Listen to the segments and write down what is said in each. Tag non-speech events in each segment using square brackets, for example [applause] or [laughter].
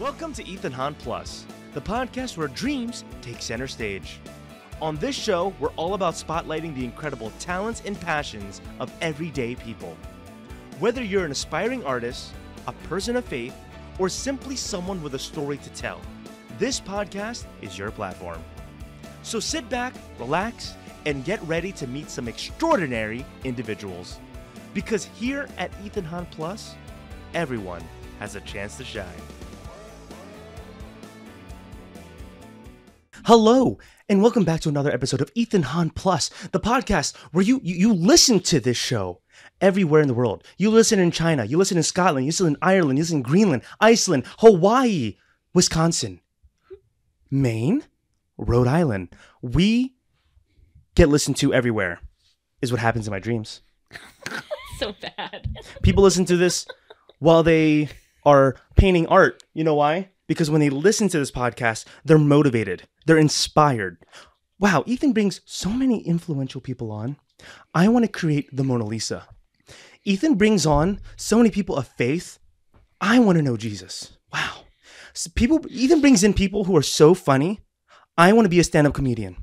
Welcome to Ethan Han Plus, the podcast where dreams take center stage. On this show, we're all about spotlighting the incredible talents and passions of everyday people. Whether you're an aspiring artist, a person of faith, or simply someone with a story to tell, this podcast is your platform. So sit back, relax, and get ready to meet some extraordinary individuals. Because here at Ethan Han Plus, everyone has a chance to shine. Hello, and welcome back to another episode of Ethan Han Plus, the podcast where you, you you listen to this show everywhere in the world. You listen in China, you listen in Scotland, you listen in Ireland, you listen in Greenland, Iceland, Hawaii, Wisconsin, Maine, Rhode Island. We get listened to everywhere, is what happens in my dreams. [laughs] so bad. People listen to this while they are painting art. You know why? Because when they listen to this podcast, they're motivated, they're inspired. Wow, Ethan brings so many influential people on. I want to create the Mona Lisa. Ethan brings on so many people of faith. I want to know Jesus. Wow. S- People Ethan brings in people who are so funny. I want to be a stand-up comedian.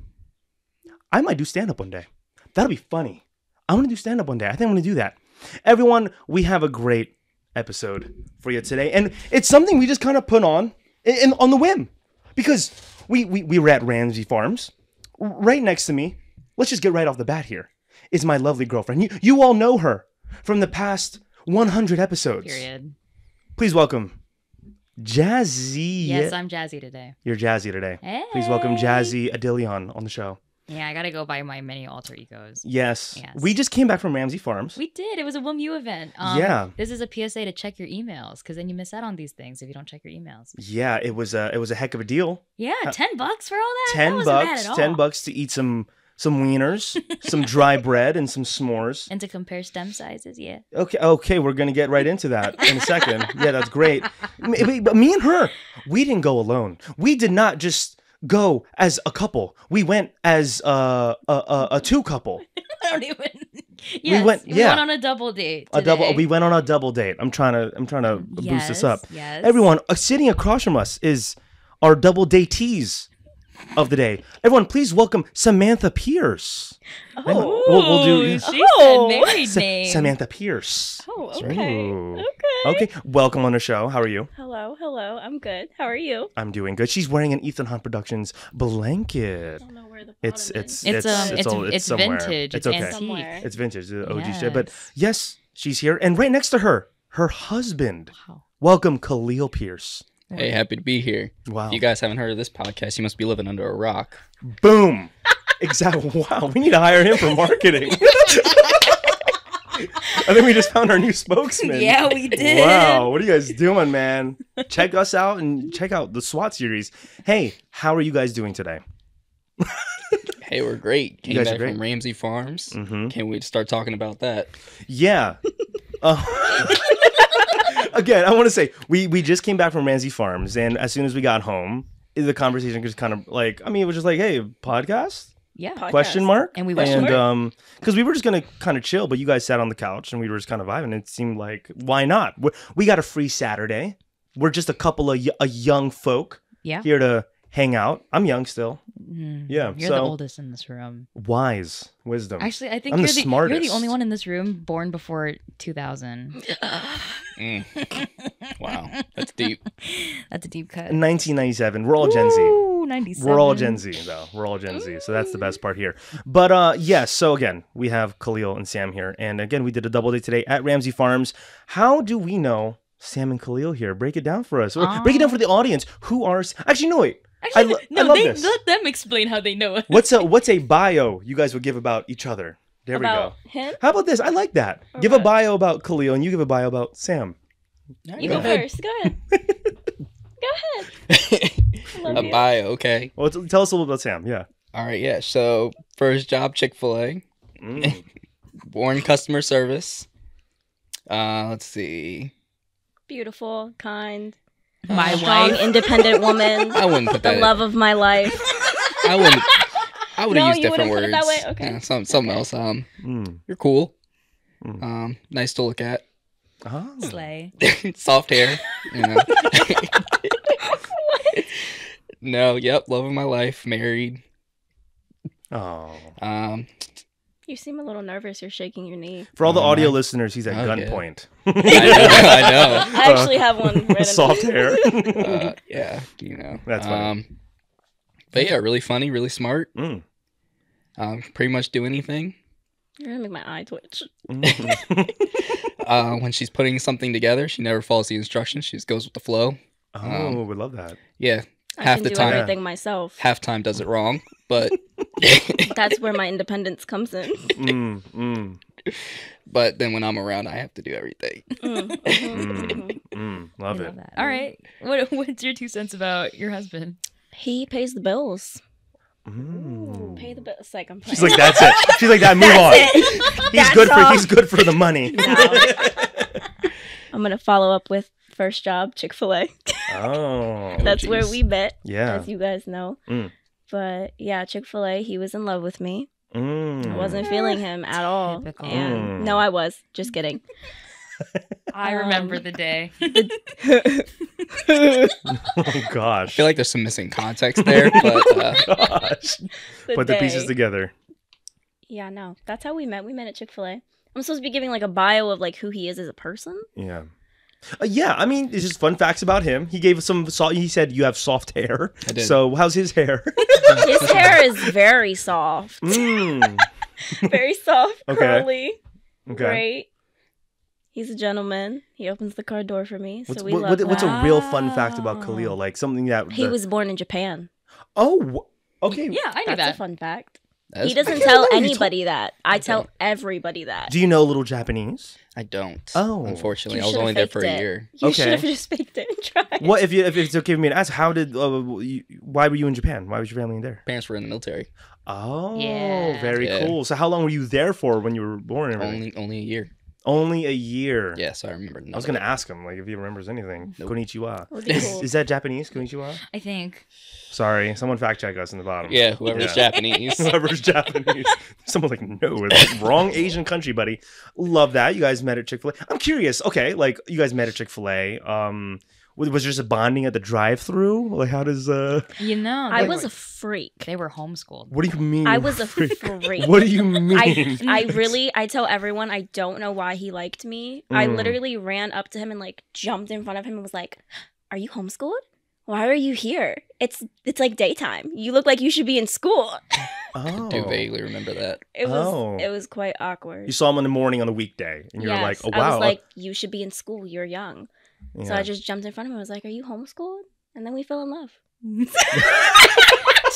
I might do stand-up one day. That'll be funny. I want to do stand-up one day. I think I'm going to do that. Everyone, we have a great episode for you today. And it's something we just kind of put on in, on the whim because we, we, we were at Ramsey Farms. Right next to me, let's just get right off the bat here, is my lovely girlfriend. You, you all know her from the past 100 episodes. Period. Please welcome Jahzie. Yes, I'm jazzy today. You're Jazzy today. Please welcome Jahzie Adilion on the show. Yeah, I gotta go buy my many alter egos. Yes. Yes. We just came back from Ramsey Farms. We did. It was a WilmU event. Um, Yeah. This is a PSA to check your emails because then you miss out on these things if you don't check your emails. yeah, it was a it was a heck of a deal. Yeah, ten bucks for all that. that ten bad bucks, ten bucks to eat some some wieners, some dry [laughs] bread, and some s'mores. And to compare stem sizes, yeah. Okay, okay, we're gonna get right into that in a second. [laughs] Yeah, that's great. But me and her, we didn't go alone. We did not just go as a couple. We went as uh, a a, a two couple. [laughs] I don't even. Yes, went- we yeah. went on a double date. A double. We went on a double date. I'm trying to. I'm trying to boost this up. Yes. Everyone, uh, sitting across from us is our double datees of the day. Everyone, please welcome Samantha Pierce. Oh, We'll- we'll do- She said Oh. married Sa- name. Samantha Pierce. Oh, okay. Ooh. Okay. Okay, welcome on the show. How are you? Hello, hello. I'm good. How are you? I'm doing good. She's wearing an Ethan Han Productions blanket. I don't know where the It's it's is. It's, um, it's, all- it's, somewhere. vintage. It's It's, okay. antique. Somewhere. It's vintage, the OG shit. But Yes. yes, she's here, and right next to her, her husband. Wow. Welcome, Kahliel Pierce. Hey, happy to be here. Wow. If you guys haven't heard of this podcast, you must be living under a rock. Boom. [laughs] exactly. Wow. We need to hire him for marketing. [laughs] I think we just found our new spokesman. Yeah, we did. Wow, what are you guys doing, man? Check us out and check out the SWAT series. Hey, how are you guys doing today? [laughs] Hey, we're great. Came guys are great. from Ramsey Farms. Mm-hmm. Can't wait to start talking about that. Yeah. Uh, again, I want to say we we just came back from Ramsey Farms, and as soon as we got home, the conversation just kind of like I mean, it was just like, hey, podcast Yeah. Podcast. question mark, And we went and for um because we were just gonna kind of chill, but you guys sat on the couch and we were just kind of vibing. It seemed like why not? we we got a free Saturday. We're just a couple of y- a young folk Yeah. here to hang out. I'm young still. Mm, Yeah, You're so- the oldest in this room. Wise wisdom. Actually, I think I'm you're the, smartest. you're the only one in this room born before 2000. [laughs] Mm. wow, that's deep. [laughs] That's a deep cut. 1997. We're all Gen Z. 97. We're all Gen Z though. We're all Gen Z, so that's the best part here. But uh yes, so again, we have Kahliel and Sam here, and again, we did a double date today at Ramsey Farms. How do we know Sam and Kahliel here? Break it down for us. Or break it down for the audience. Who are actually no wait. Actually, I lo- I no, love they, this. let them explain how they know us. [laughs] What's a what's a bio you guys would give about each other? There About we go. him? How about this? I like that. Give a bio about Kahliel, and you give a bio about Sam. You Go go ahead. first. Go ahead. [laughs] Go ahead. [laughs] A you. bio, okay. Well, t- tell us a little about Sam. Yeah. All right, yeah. So, first job, Chick fil A. Mm. Born customer service. Uh, let's see. Beautiful, kind, My strong, wife. independent woman. [laughs] I wouldn't put that. the that. love of my life. I wouldn't. I would have No, used different words. put it that way? Okay. Yeah, some, something else. Um, Mm. you're cool. Mm. Um, nice to look at. Oh. Slay. [laughs] Soft hair. You know. [laughs] No, yep, love of my life, married. Oh. Um, You seem a little nervous. You're shaking your knee. For all the Oh, audio my- listeners, he's at Oh, yeah. gunpoint. I know. I [laughs] I actually have one. Right Soft hair. [laughs] Uh, yeah, you know. That's funny. Um, but yeah, really funny, really smart. Mm. Um, pretty much do anything. You're gonna make my eye twitch. Mm. [laughs] Uh, when she's putting something together, she never follows the instructions. She just goes with the flow. oh, we love that. Yeah, I Half can the do time. everything myself. half time does it wrong, but [laughs] That's where my independence comes in. Mm, mm, but then when I'm around, I have to do everything. Mm, mhm, [laughs] Mm. mhm. mm. I Love love it. that. All right. What what's your two cents about your husband? He pays the bills. Mm. Pay the bills. It's like I'm. She's like, that's it. She's like, that. Move [laughs] That's on. it. He's That's good for he's good for the money. No. I'm gonna follow up with first job Chick Fil A. oh, [laughs] That's where we met, yeah. as you guys know. Mm. But yeah, Chick Fil A. He was in love with me. Mm. I wasn't feeling him at all. Typical. And Mm. no, I was just kidding. [laughs] I Um, remember the day. [laughs] Oh gosh. I gosh. feel like there's some missing context there, but uh, gosh. Put the pieces together. Yeah, no, that's how we met. We met at Chick Fil A. I'm supposed to be giving like a bio of like who he is as a person. Yeah. Uh, yeah, I mean, it's just fun facts about him. He gave us some. So- he said you have soft hair. I did. So how's his hair? [laughs] His hair is very soft, mm. [laughs] very soft, Okay. curly, Okay. great. He's a gentleman. He opens the car door for me, so What's, we what, love what- what's that. a real fun fact about Kahliel? Like something that He the- was born in Japan. Oh, okay. Yeah, I knew That's that. a fun fact. that's- he doesn't tell believe you anybody that. I I tell everybody that. Do you know a little Japanese? I don't. Oh. unfortunately, You I was only there faked for a it. year. You Okay. should have [laughs] just faked it and tried. What if you if it's okay for me to ask? How did uh, you, why were you in Japan? Why was your family in there? Parents were in the military. Oh, Yeah. very Yeah. cool. So how long were you there for when you were born? Only only a year. Only a year. Yes, I remember. I was gonna ask him like if he remembers anything. Nope. Konnichiwa. Would cool. Is that Japanese? Konnichiwa. I think. Sorry, someone fact check us in the bottom. Yeah, whoever's Yeah. Japanese. [laughs] Whoever's Japanese. [laughs] Someone's like, no, it's wrong Asian country, buddy. Love that. You guys met at Chick fil A. I'm curious. Okay, like you guys met at Chick fil A. Um, was was there just a bonding at the drive through? Like, how does, uh, You know, I they was were, a freak. they were homeschooled. what do you mean? I was a freak? [laughs] freak. What do you mean? I I really I tell everyone I don't know why he liked me. I Mm. literally ran up to him and like jumped in front of him and was like, "Are you homeschooled? Why are you here? It's it's like daytime. You look like you should be in school." oh. do vaguely remember that. It was Oh. it was quite awkward. You saw him in the morning on the weekday, and you were like, Yes, oh, I was like, "You should be in school. You're young." So I just jumped in front of him. I was like, "Are you homeschooled?" And then we fell in love. [laughs] [laughs]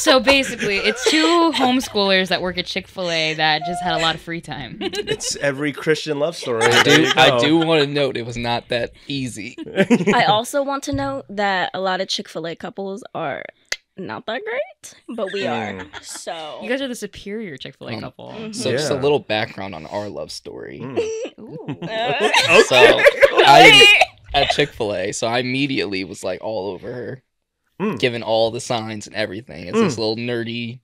So basically, it's two homeschoolers that work at Chick Fil A that just had a lot of free time. it's every Christian love story. I do. I do want to note it was not that easy. [laughs] I also want to note that a lot of Chick Fil A couples are not that great, but we are. Mm. So You guys are the superior Chick Fil A Um, couple. Mhm. So just a little background on our love story. Mm. [laughs] Ooh. [laughs] Uh, So I at Chick Fil A, so I immediately was like all over her, Mm. given all the signs and everything. It's this little nerdy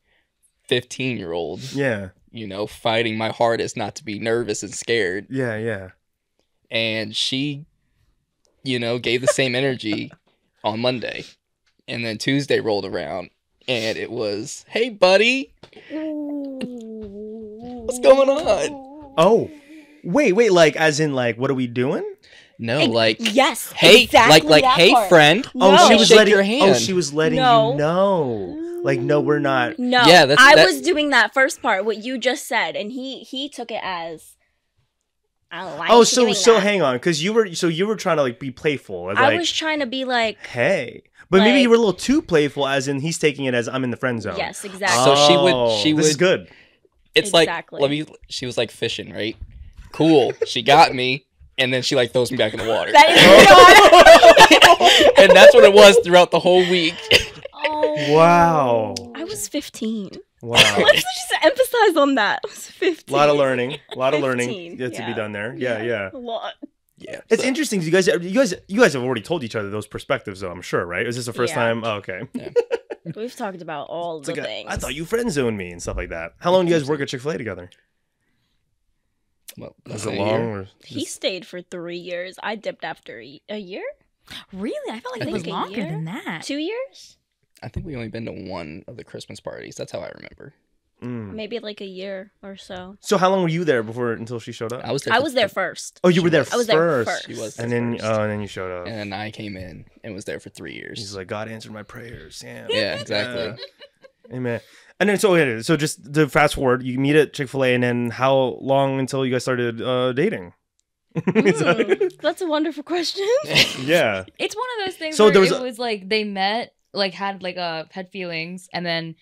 fifteen year old, Yeah, you know, fighting my hardest not to be nervous and scared, yeah, yeah. and she, you know, gave the same energy [laughs] on Monday, and then Tuesday rolled around, and it was, "Hey, buddy, What's going on? Oh, wait, wait. Like, as in, like, what are we doing? No, Ex- like." yes, Hey, exactly like, like, hey, part. friend. Oh, No. she was letting. your hand. Oh, she was letting No. you know. Like, no, we're not. No, Yeah, that's- I that- was doing that first part, what you just said, and he he took it as. I don't know why Oh, so so that? hang on, because you were so you were trying to like be playful. as, I was trying to be like, hey, but maybe you were a little too playful, as in he's taking it as I'm in the friend zone. yes, exactly. So she would- Oh, she This is good. It's Exactly. like let me. She was like fishing, right? Cool. She got me, and then she like throws me back in the water. that is [laughs] not. and that's what it was throughout the whole week. oh, Wow. I was 15. Wow. Let's just emphasize on that. I was 15. A lot of learning. A lot of learning 15, yet to be done there. Yeah, yeah. A lot. yeah, It's so- interesting. You guys, you guys, you guys have already told each other those perspectives, though. I'm sure, right? Is this the first Yeah. time? Oh, okay. We've talked about all It's the like things. I thought you friend zoned me and stuff like that. How long do you guys work at Chick Fil A together? Well, Was it long? year. Or He stayed for three years. I dipped after a, a year, Really? I felt like I it was longer year? than that. two years. I think we only been to one of the Christmas parties. That's how I remember. Mm. Maybe like a year or so. So how long were you there before until she showed up? I was there. I was there first. oh, you were there I was there first. first. She was And there then, first. oh, and then you showed up. and then I came in and was there for three years. He's like, God answered my prayers. Yeah. yeah, exactly. [laughs] Amen. And then so okay, so just to fast forward, you meet at Chick Fil A, and then how long until you guys started uh, dating? [laughs] Hmm, that's a wonderful question. [laughs] yeah. It's one of those things So where there was it a- was like they met, like had like uh had feelings, and then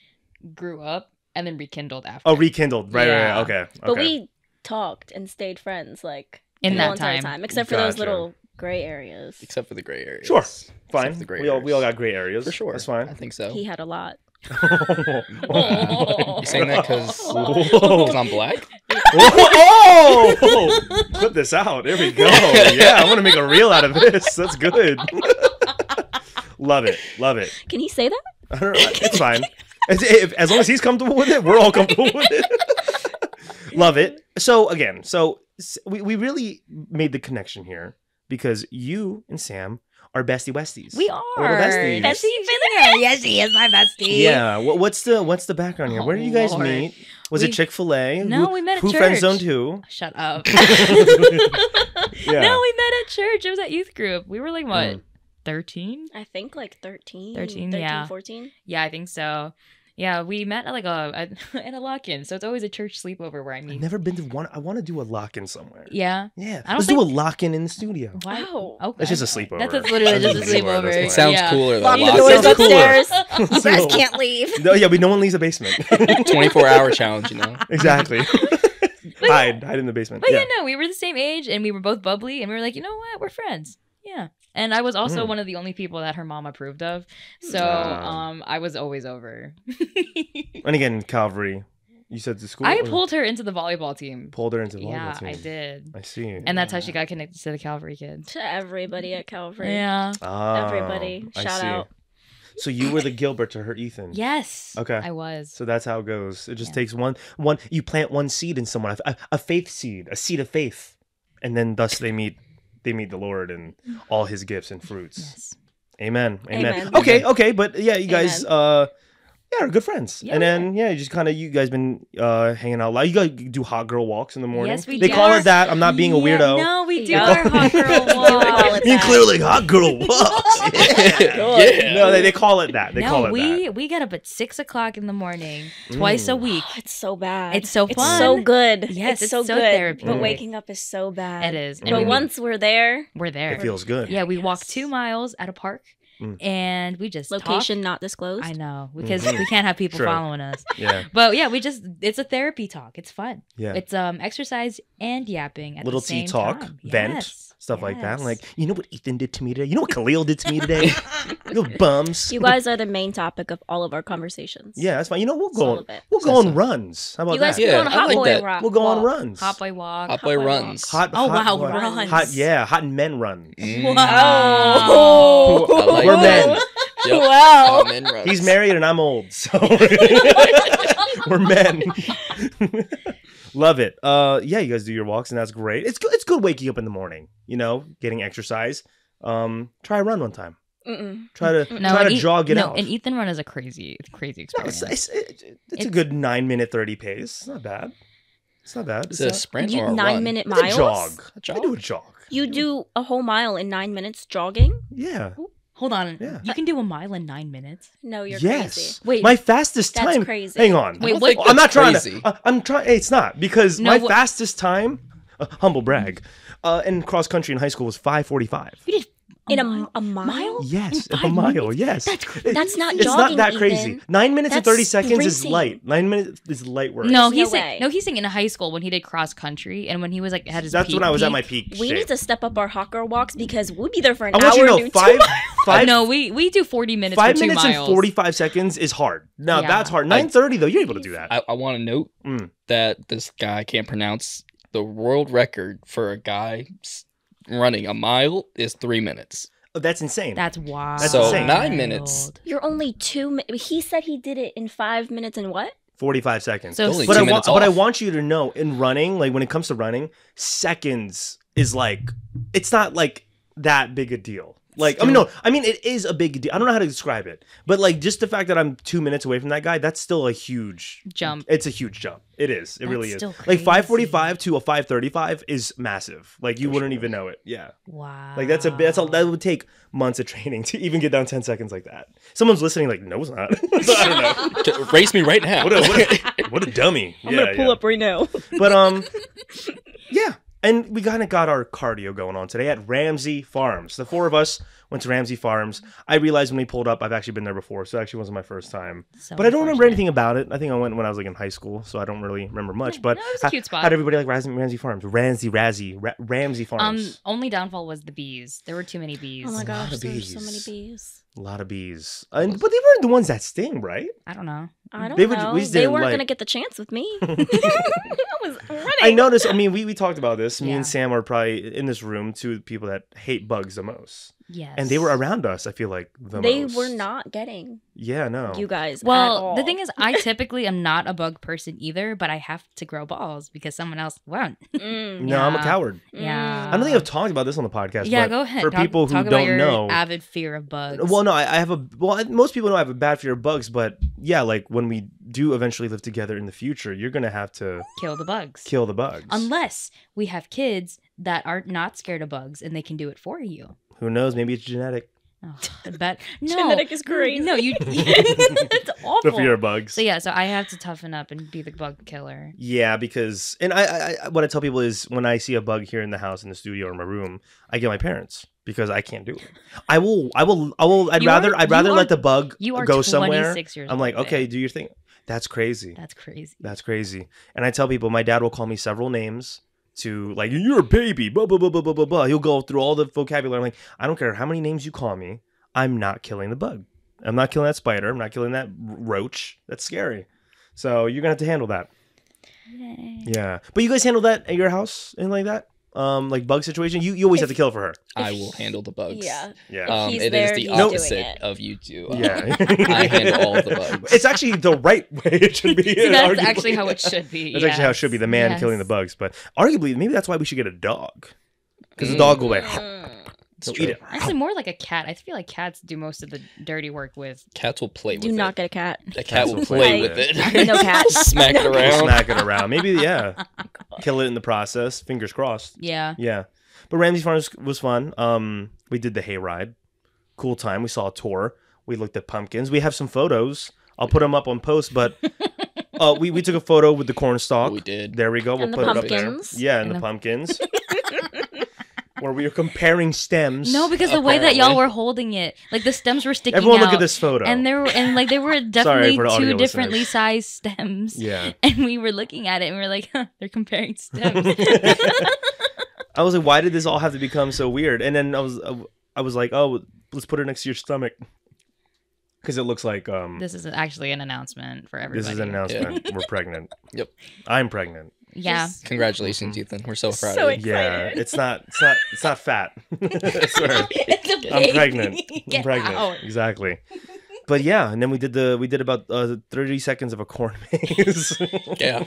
grew up, and then rekindled after. Oh, rekindled. Right. Right. Yeah. right. Okay. Okay. But we talked and stayed friends like In the that whole entire time. time, except for those little gray areas. Except for the gray areas. Sure. Fine. for the gray we all we all got gray areas For sure. That's fine. I think so. He had a lot. Oh, oh. You saying that because oh, Whoa. Oh. I'm black? oh, put this out. There we go. Yeah, I want to make a reel out of this. That's good. love it. Love it. Can he say that? I don't know, It's fine. [laughs] As, if, as long as he's comfortable with it, we're all comfortable with it. love it. So again, so we, we really made the connection here because you and Sam are bestie westies. We are Little besties. Bestie Finnegan. Yes, he is my bestie. Yeah. What, what's the what's the background here? Where did you guys Oh, Lord. meet? Was We- it Chick Fil A? No, who, we met at Who friend church. zone two? Shut up. [laughs] [laughs] Yeah. No, we met at church. It was at youth group. We were like what, Mm. thirteen? I think like 13. 13, 13 yeah. 14. Yeah, I think so. Yeah, we met at like a at, [laughs] at a lock-in, so it's always a church sleepover where I I've meet. never been to one. I want to do a lock in somewhere. Yeah. Yeah. I don't Let's do a lock in in the studio. Wow. Okay. It's just a sleepover. That's just literally just a sleepover, sleepover. It sounds yeah. cooler though. Lock the doors sounds upstairs. [laughs] [laughs] You guys can't leave. No, yeah, but no one leaves the basement. 24 hour challenge, you know? exactly. But yeah. hide, hide in the basement. But yeah. yeah. no, we were the same age and we were both bubbly and we were like, you know what, we're friends. Yeah. And I was also Mm. one of the only people that her mom approved of. So Ah. um I was always over. [laughs] And again, Calvary. You said the school. I or- pulled her into the volleyball team. pulled her into the volleyball team. Yeah, team. I did. I see. And that's how she got connected to the Calvary kids. To everybody at Calvary. Yeah. Ah, Everybody, I shout see. out. So you were the Gilbert to her Ethan. Yes. Okay. I was. So that's how it goes. It just Yeah. takes one one. You plant one seed in someone, a, a faith seed, a seed of faith, and then thus they meet. They meet the Lord and all His gifts and fruits. Yes. Amen. Amen. Amen. Okay. Okay. But yeah, you guys. uh yeah, we're good friends. Yeah, and then yeah, you just kind of you guys been uh hanging out. a lot. You guys do hot girl walks in the morning. Yes, we They do. call it that. I'm not being a Yeah, weirdo. No, we do Yeah. our hot girl [laughs] call walk. it You that. clearly hot girl [laughs] walks. yeah. yeah. No, they, they call it that. They no, call it we we get up at six o'clock in the morning, twice a Mm. week. [sighs] It's so bad. It's so fun. It's fun. so good. Yes, it's, it's so, so good. therapeutic. But waking up is so bad. It is. Mm. And But we- once we're there, we're there. It feels good. Yeah, we walk Yes. two miles at a park, Mm. and we just location Talk. not disclosed. I know because Mhm. we can't have people True. following us. Yeah. But yeah, we just it's a therapy talk. It's fun. Yeah. It's um exercise and yapping at Little the tea same talk, time. vent, Yes, Stuff like that. yes. Like, you know what Ethan did to me today? You know what Kahliel did to me today? [laughs] you bums. You guys are the main topic of all of our conversations. Yeah, that's fine. You know, we'll go. of it. We'll go on runs. How about You guys that? Yeah, go on a I hot like boy that. rock. We'll go on runs. hot boy walk. Hot boy Hot boy runs. Hot. Oh, hot, wow, what? runs. Hot. Yeah, hot men run. Mm. Wow. I like We're that. men. Yep. [laughs] Wow. Hot men runs. He's married and I'm old, so [laughs] we're men. Love it. Uh, yeah, you guys do your walks and that's great. It's good. It's good waking up in the morning. You know, getting exercise. Um, try a run one time. Mm-mm. Try to No, try and to E- jog it no, out. and Ethan Run is a crazy, crazy No, experience. it's, it's, it's, it's a good nine minute thirty pace. It's not bad. It's not bad. Is It's, it a not- sprint You- or a nine run? minute it's a miles. jog. A jog? I do a jog. You do a whole mile in nine minutes jogging? Yeah. Hold on, Yeah. you can do a mile in nine minutes. No, you're yes. crazy. Wait, my fastest That's time. crazy. Hang on. Wait, don't what- I'm not that's trying crazy. to. I- I'm trying. It's not because No, my what- fastest time, uh, humble brag, uh, in cross country in high school was 5:45. You did In a, mile? a mile? Mile? Yes, In a mile. minutes? Yes, That's That's not It's jogging, not that crazy. Ethan. Nine minutes and thirty seconds is light. Nine minutes is light work. No, he's no saying, no, he's saying in high school when he did cross country and when he was like had his. that's peak, when I was at my peak. We shape. need to step up our hawker walks because we'll be there for an I hour. want you to know do five, [laughs] five, no, we we do forty minutes. five for two minutes miles. and forty-five seconds is hard. Now Yeah. that's hard. Nine thirty though, you're able to do that. I, I want to note Mm. that this guy I can't pronounce the world record for a guy s- running a mile is three minutes. Oh, that's insane. That's wild. That's So insane. nine minutes. You're only two. Mi- he said he did it in five minutes and what? Forty-five seconds. So but I want, but I want you to know in running, like when it comes to running, seconds is like it's not like that big a deal. Like, I mean, no, I mean, it is a big deal. I don't know how to describe it, but like, just the fact that I'm two minutes away from that guy, that's still a huge Jump. It's a huge jump. It is. It That's really is. still Like 545 to a 535 is massive. Like, you For wouldn't sure. even know it. Yeah. Wow. Like, that's a that's a, that would take months of training to even get down 10 seconds like that. Someone's listening, like, no, it's not. so [laughs] I don't know. [laughs] Race me right now. What a, what a, [laughs] what a dummy. I'm yeah, gonna pull yeah. up right now. But um, yeah, and we kind of got our cardio going on today at Ramsey Farms. The four of us went to Ramsey Farms. I realized when we pulled up, I've actually been there before, so it actually wasn't my first time. So but I don't remember anything about it. I think I went when I was like in high school, so I don't really remember much. But no, it was a how- cute spot. How'd everybody like Ramsey, Ramsey Farms? Ramsey, Razzie, Ra- Ramsey Um, Farms. only downfall was the bees. There were too many bees. Oh my lot gosh, of there's so many bees. Bees. a lot of bees, and but they weren't the ones that sting, right? I don't know. I don't They would- know. we just they didn't weren't like- gonna get the chance with me. [laughs] [laughs] I was running. I noticed. I mean, we, we talked about this. Me Yeah. and Sam are probably in this room two people that hate bugs the most, Yes. and they were around us. I feel like the They most. were not getting Yeah, no. you guys. at Well, all. the thing is, I typically am not a bug person either, but I have to grow balls because someone else won't. Mm, [laughs] no, I'm a coward. Yeah. I don't think I've talked about this on the podcast. yeah, but go ahead. For Talk- people who talk don't your know, avid fear of bugs. well, no, I, I have a well. I- Most people know I have a bad fear of bugs, but yeah, like when we do eventually live together in the future, you're gonna have to kill the bugs. kill the bugs. Unless we have kids that are not scared of bugs and they can do it for you. Who knows? Maybe it's genetic. Oh, I bet no. [laughs] Genetic is crazy. No, you. [laughs] [laughs] it's awful. The awful. fear of bugs. So yeah, so I have to toughen up and be the bug killer. Yeah, because and I, I, I what I tell people is when I see a bug here in the house, in the studio, or in my room, I get my parents because I can't do it. I will, I will, I will. I'd You rather, are- I'd rather you let the bug You are go somewhere. years I'm old, like, babe. okay, do your thing. That's crazy. That's crazy. That's crazy. And I tell people, my dad will call me several names to like, you're a baby, blah blah blah blah blah blah blah. He'll go through all the vocabulary. I'm like, I don't care how many names you call me. I'm not killing the bug. I'm not killing that spider. I'm not killing that roach. That's scary. So you're gonna have to handle that. Yay. Yeah, but you guys handle that at your house and like that, um, like bug situation. You you always have to kill for her. I will handle the bugs. Yeah. Yeah, Um, he's it is there, the he's doing opposite it. of you two. Um, yeah. [laughs] I handle all the [laughs] bugs. It's actually the right way [laughs] it should be. See, that's arguably. actually how it should be. That's actually how it should be. The man yes. killing the bugs, but arguably maybe that's why we should get a dog because the dog will like It's he'll eat it. Actually, more like a cat. I feel like cats do most of the dirty work with. Cats will play Do with not it. get a cat. A cat Cats will will play play with with it. No cat. [laughs] Smack it around. Smack it around. Maybe yeah. [laughs] Kill it in the process. Fingers crossed. Yeah. Yeah. But Ramsey Farms was fun. Um, we did the hayride. Cool time. We saw a tour. We looked at pumpkins. We have some photos. I'll put them up on post, but [laughs] uh, we, we took a photo with the corn stalk. We did. There we go. We'll And the put it up there. pumpkins. Yeah, and, And the, the- pumpkins. Where we were comparing stems. No, because the way that y'all were holding it, like the stems were sticking Everyone out. look at this photo. And there were, and like they were [laughs] definitely the two differently listeners. sized stems. yeah. [laughs] And we were looking at it and we were like, huh, they're comparing stems. [laughs] I was like, why did this all have to become so weird? And then I was, I was like, oh, let's put it next to your stomach, because it looks like um, this is actually an announcement for everybody. this is an announcement. We're pregnant. Yep. I'm pregnant. Yeah. Just- Congratulations, Ethan. We're so proud So of you. Yeah, Excited. it's not, it's not, it's not fat. [laughs] [laughs] I swear. it's a I'm baby. pregnant. I'm [laughs] Get pregnant. out. Exactly. But yeah, and then we did the we did about uh, 30 seconds of a corn maze. Yeah.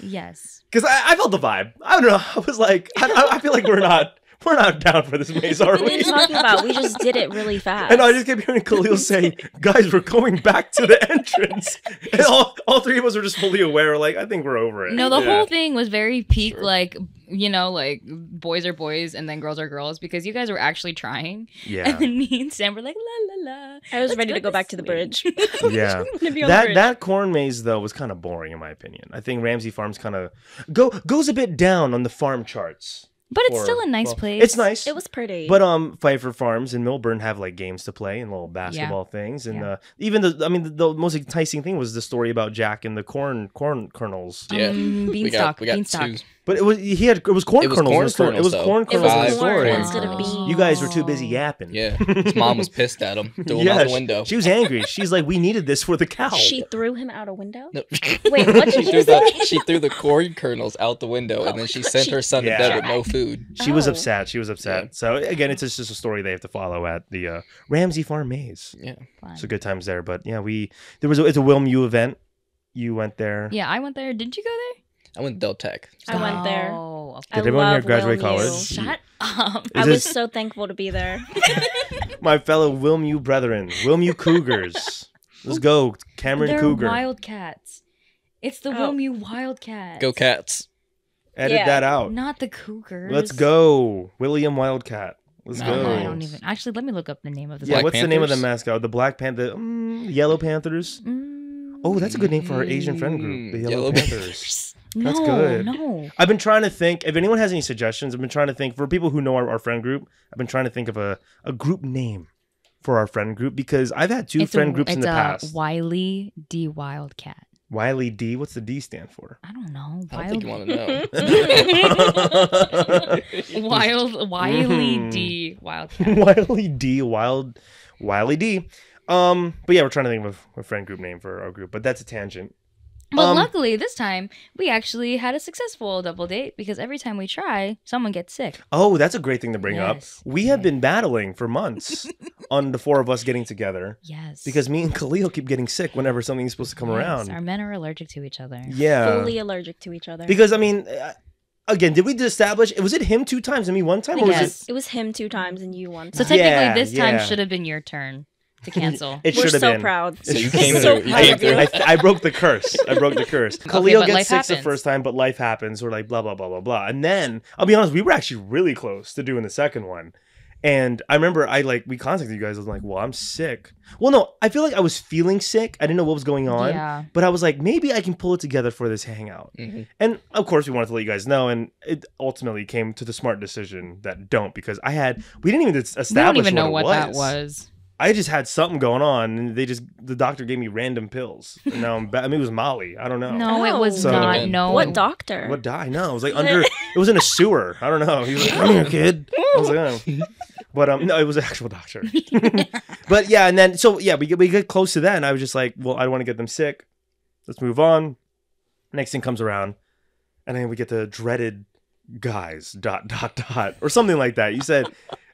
Yes. Because I, I felt the vibe. I don't know. I was like, I, I- I feel like we're not [laughs] we're not down for this maze, are What are we? you talking about? We just did it really fast. [laughs] And I just kept hearing Kahliel [laughs] say, "Guys, we're going back to the entrance." And all, all three of us were just fully aware, like, I think we're over it. No, the Yeah. whole thing was very peak, Sure. like you know, like boys are boys and then girls are girls because you guys were actually trying. yeah, And then me and Sam were like, la la la. I was let's ready to go back to the bridge. yeah. I'm gonna be on the That bridge. that corn maze though was kind of boring in my opinion. I think Ramsey Farms kind of go goes a bit down on the farm charts. But it's for- still a nice well, place. It's nice. It was pretty. But um, Pfeiffer Farms in Milburn have like games to play and little basketball things, and Yeah. uh, even the I mean the, the most enticing thing was the story about Jack and the corn corn kernels. Yeah. Um, We beanstalk. got, we got beanstalk. two. But it was he had it was corn It was kernels. corn the story. It kernels, was though. corn it was Five corn corn instead of kernels. beans. You guys were too busy yapping. Yeah. His mom was pissed at him. Threw him Yeah, out the she- window. She was angry. She's like, "We needed this for the cow." She threw him out a window. No. Wait, what she did threw you the she threw the corn kernels out the window and Oh, then she sent she- her son Yeah. to bed with no food. She was Oh. upset. She was upset. Yeah. So again, it's just, just a story they have to follow at the uh, Ramsey Farm Maze. Yeah. Fun. So good times there. But yeah, we there was a, it's a WilmU event. You went there. Yeah, I went there. Didn't you go there? I went Del Tech. I went there. Oh, of I Did everyone here graduate Will college? Mew. Shut up. I was this- so thankful to be there. [laughs] my fellow Wilmu brethren, Wilmu Cougars. Let's go, Cameron They're Cougar. Wildcats. It's the Oh. Wilmu Wildcats. Go cats. Edit Yeah. that out. Not the Cougars. Let's go, William Wildcat. Let's No, go. I don't even. Actually, let me look up the name of the. Yeah, Black what's the name of the mascot? The Black Panther, mm, Yellow Panthers. Mm, Oh, that's a good name for our Asian friend group, the Yellow, Yellow Panthers. No, that's good. No. I've been trying to think. If anyone has any suggestions, I've been trying to think for people who know our, our friend group. I've been trying to think of a, a group name for our friend group because I've had two It's friend a, groups in the a past. Wiley D Wildcat. Wiley D. What's the D stand for? I don't know. I don't think you want to know. [laughs] Wild Wiley. D Wildcat. [laughs] Wiley D. Wild Wiley D. Um, but yeah, we're trying to think of a friend group name for our group, but that's a tangent. But Um, luckily, this time we actually had a successful double date because every time we try, someone gets sick. Oh, that's a great thing to bring up. Yes. We have been battling for months [laughs] on the four of us getting together Yes. because me and Kahliel keep getting sick whenever something's supposed to come Yes, around. Our men are allergic to each other. Yeah. Fully allergic to each other. Because I mean, uh, again, did we establish? Was it him two times and me one time, or was Yes. it? it was him two times and you one So time. Yeah, technically, this time yeah. should have been your turn to cancel. [laughs] It We're should have so been. proud. So you came so through. You proud came through. I, I broke the curse. I broke the curse. [laughs] Kahliel but gets life sick the first time, but life happens. We're like blah blah blah blah blah, and then I'll be honest, we were actually really close to doing the second one. And I remember I like we contacted you guys. I was like, "Well, I'm sick." Well, no, I feel like I was feeling sick. I didn't know what was going on, Yeah. but I was like, maybe I can pull it together for this hangout. Mhm. And of course, we wanted to let you guys know, and it ultimately came to the smart decision that don't because I had we didn't even establish We don't even know what, what it that was. I just had something going on, and they just the doctor gave me random pills. And now I'm ba- I mean, it was Molly. I don't know. No, it was So- not. No. What doctor? What die? No, it was like [laughs] under. it was in a sewer. I don't know. He was like, "Come here, kid." I was like, "Oh." But um, no, it was an actual doctor. [laughs] but yeah, and then so yeah, we get we get close to that, and I was just like, well, I don't want to get them sick. Let's move on. Next thing comes around, and then we get the dreaded guys dot dot dot or something like that. You said,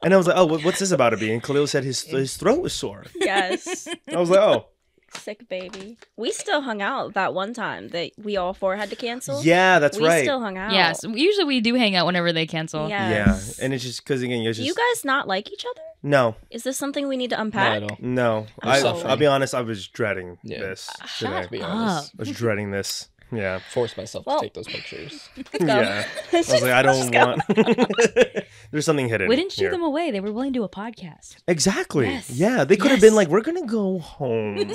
and I was like, oh, what's this about to be? And Kahliel said his [laughs] his throat was sore. Yes. I was like, oh, Sick baby. We still hung out that one time that we all four had to cancel. yeah, that's we right. We still hung out. Yes. Usually we do hang out whenever they cancel. Yeah. Yeah, and it's just because again, you're Do you guys not like each other? no, Is this something we need to Not unpack? at all. no. I'm I, suffering. I'll be honest, I was dreading Yeah. this uh, Shut today. To up. I was dreading this. Yeah. Force myself Well- to take those pictures. [laughs] Yeah. [laughs] I was like, I don't want. [laughs] There's something hidden. We didn't shoot here. them away. They were willing to do a podcast. Exactly. Yes. Yeah, they could have been like, we're gonna go home.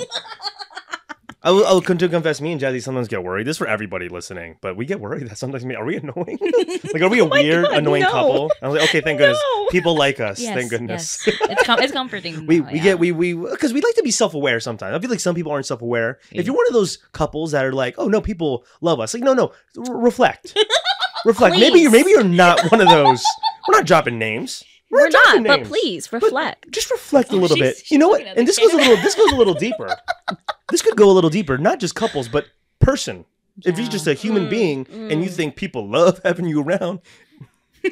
I will, I will con- to confess, me and Jahzie sometimes get worried. This is for everybody listening, but we get worried that sometimes me are we annoying? [laughs] like, are we a Oh weird, God, annoying no. couple? I was like, okay, thank goodness, No. people like us. Yes. thank goodness. Yes. It's com- it's comforting. [laughs] we now, we yeah. get we we because we like to be self aware sometimes. I feel like some people aren't self aware. If you're one of those couples that are like, oh no, people love us. Like, no, no, reflect, [laughs] reflect. Maybe you're maybe you're not one of those. We're not dropping names. We're dropping not, but names. please But reflect. just reflect a little she's- bit. You know what? she's looking at And this goes a little. This goes a little deeper. [laughs] This could go a little deeper. Not just couples, but person. If you're just a human Mm, being and you mm. think people love having you around, [laughs]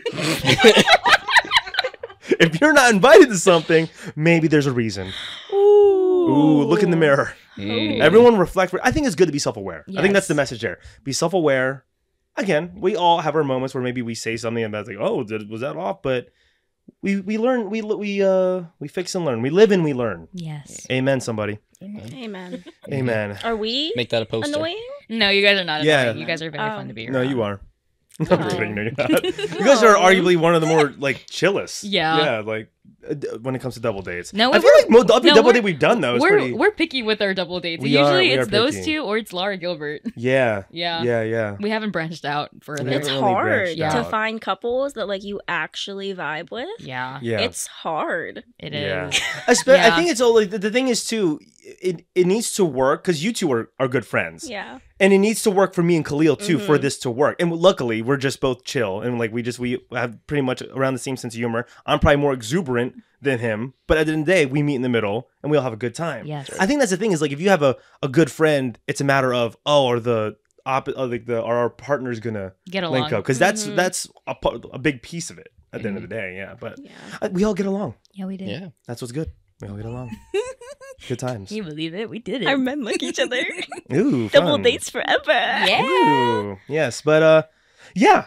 if you're not invited to something, maybe there's a reason. Ooh, Ooh look in the mirror. Mm. Everyone reflect. I think it's good to be self-aware. I think that's the message there. Be self-aware. Again, we all have our moments where maybe we say something and that's like, oh, did, was that off? But we we learn. We we uh we fix and learn. We live and we learn. Yes. Amen. Somebody. Amen. Amen. Are we Make that a poster. annoying? No, you guys are not. Yeah. Annoying. You guys are very fun to be No, you are. I'm Oh. kidding. No, you're not. You guys are arguably one of the more like chillest. Yeah. Yeah. Like d- when it comes to double dates. No, I feel like mo- every no, double we're- date we've done though is we're pretty. we're picky with our double dates. We Usually are it's those two or it's Laura Gilbert. [laughs] Yeah. Yeah. Yeah. Yeah. We haven't branched out We further. It's really hard Yeah. to find couples that like you actually vibe with. Yeah. Yeah. It's hard. It is. Yeah. Espe- I Yeah. think it's all like the, the thing is too. It it needs to work because you two are, are good friends, Yeah. and it needs to work for me and Kahliel too for Mhm. this to work. And luckily, we're just both chill and like we just we have pretty much around the same sense of humor. I'm probably more exuberant than him, but at the end of the day, we meet in the middle and we all have a good time. Yes. I think that's the thing is like if you have a, a good friend, it's a matter of oh, are the op- uh, like the are our partners gonna Get along. link up because that's Mhm. that's a, a big piece of it at the end of the day. Yeah, but Yeah. we all get along. Yeah, we did. Yeah. That's what's good. We all get along. [laughs] good times. Can you believe it? We did it. Our men like each other. [laughs] Ooh, Double dates forever. Yeah. Ooh, yes, but uh, yeah.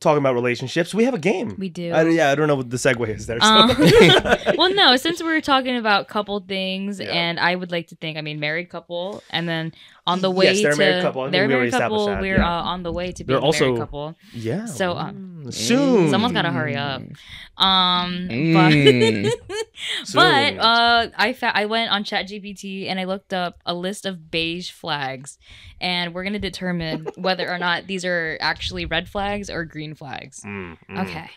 Talking about relationships, we have a game. We do. I, yeah, I don't know what the segue is there. So. Um, [laughs] [laughs] well, no, since we're talking about couple things, Yeah. and I would like to think, I mean, married couple, and then on the way Yes, they're to married couple. They're a we married couple. That. We're yeah. uh, on the way to They're being a also- married couple. yeah. So, um, mm, soon. someone's gotta hurry up. Um, Mm. but [laughs] but uh, I fa- I went on ChatGPT and I looked up a list of beige flags, and we're gonna determine whether or not these are actually red flags or green flags. Mm, mm. Okay.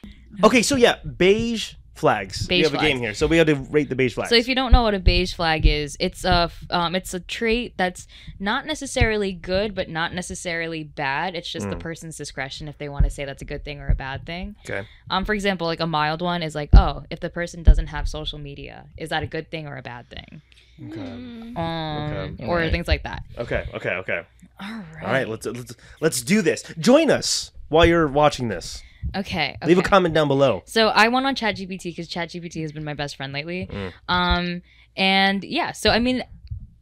Okay, so yeah, beige flags. we Beige have a game here, so we have to rate the beige flags. So if you don't know what a beige flag is, it's a f- um, it's a trait that's not necessarily good, but not necessarily bad. It's just the Mm. person's discretion if they want to say that's a good thing or a bad thing. okay. Um, for example, like a mild one is like, oh, if the person doesn't have social media, is that a good thing or a bad thing? Okay. Mm. Um, Okay. or Alright. things like that. Okay. Okay. Okay. All right. All right. Let's let's let's do this. Join us while you're watching this. Okay. Leave a comment down below. So I went on ChatGPT because ChatGPT has been my best friend lately. Mm. Um, and yeah, so I mean,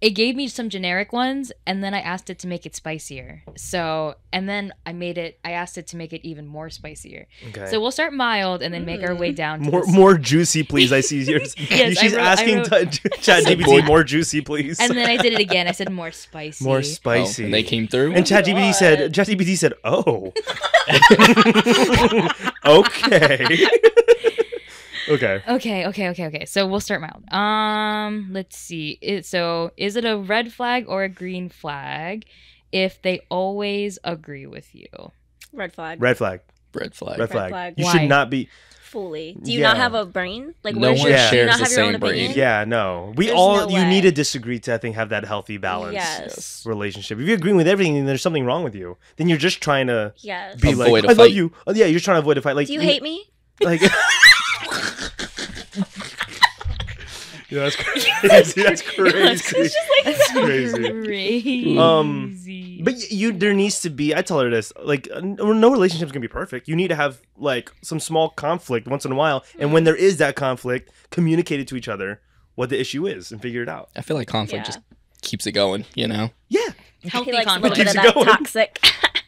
it gave me some generic ones, and then I asked it to make it spicier. So, and then I made it. I asked it to make it even more spicier. Okay. So we'll start mild, and then make our way mm. down. To more the- more juicy, please. I see [laughs] yours. Yes, She's wrote- asking wrote- [laughs] [laughs] t- ChatGPT More- more juicy, please. And then I did it again. I said more spicy. more Oh, spicy. and they came through. And ChatGPT said, ChatGPT said, "Oh, okay, okay." Okay, okay, okay, okay. So we'll start mild. Um, let's see. It, so is it a red flag or a green flag if they always agree with you? Red flag. Red flag. Red flag. Red flag. flag. You Why? should not be. Fully. Do you not have a brain? Like, No one your, shares you not the have same brain. opinion? Yeah, no. We There's all. no you need to disagree to, I think, have that healthy balance. Yes. Relationship. If you're agreeing with everything, then there's something wrong with you. Then you're just trying to Yes. be Avoid like, a "I love you." Oh, yeah, you're trying to avoid a fight. Like, Do you hate me? Like, [laughs] [laughs] [laughs] [laughs] yeah, that's crazy. That's crazy. That's [laughs] crazy. crazy. Um, But you, there needs to be. I tell her this: like, no no relationship's gonna be perfect. You need to have like some small conflict once in a while, and when there is that conflict, communicate it to each other what the issue is and figure it out. I feel like conflict Yeah. just keeps it going, you know? Yeah, healthy he likes a little conflict. Keeps it going. toxic.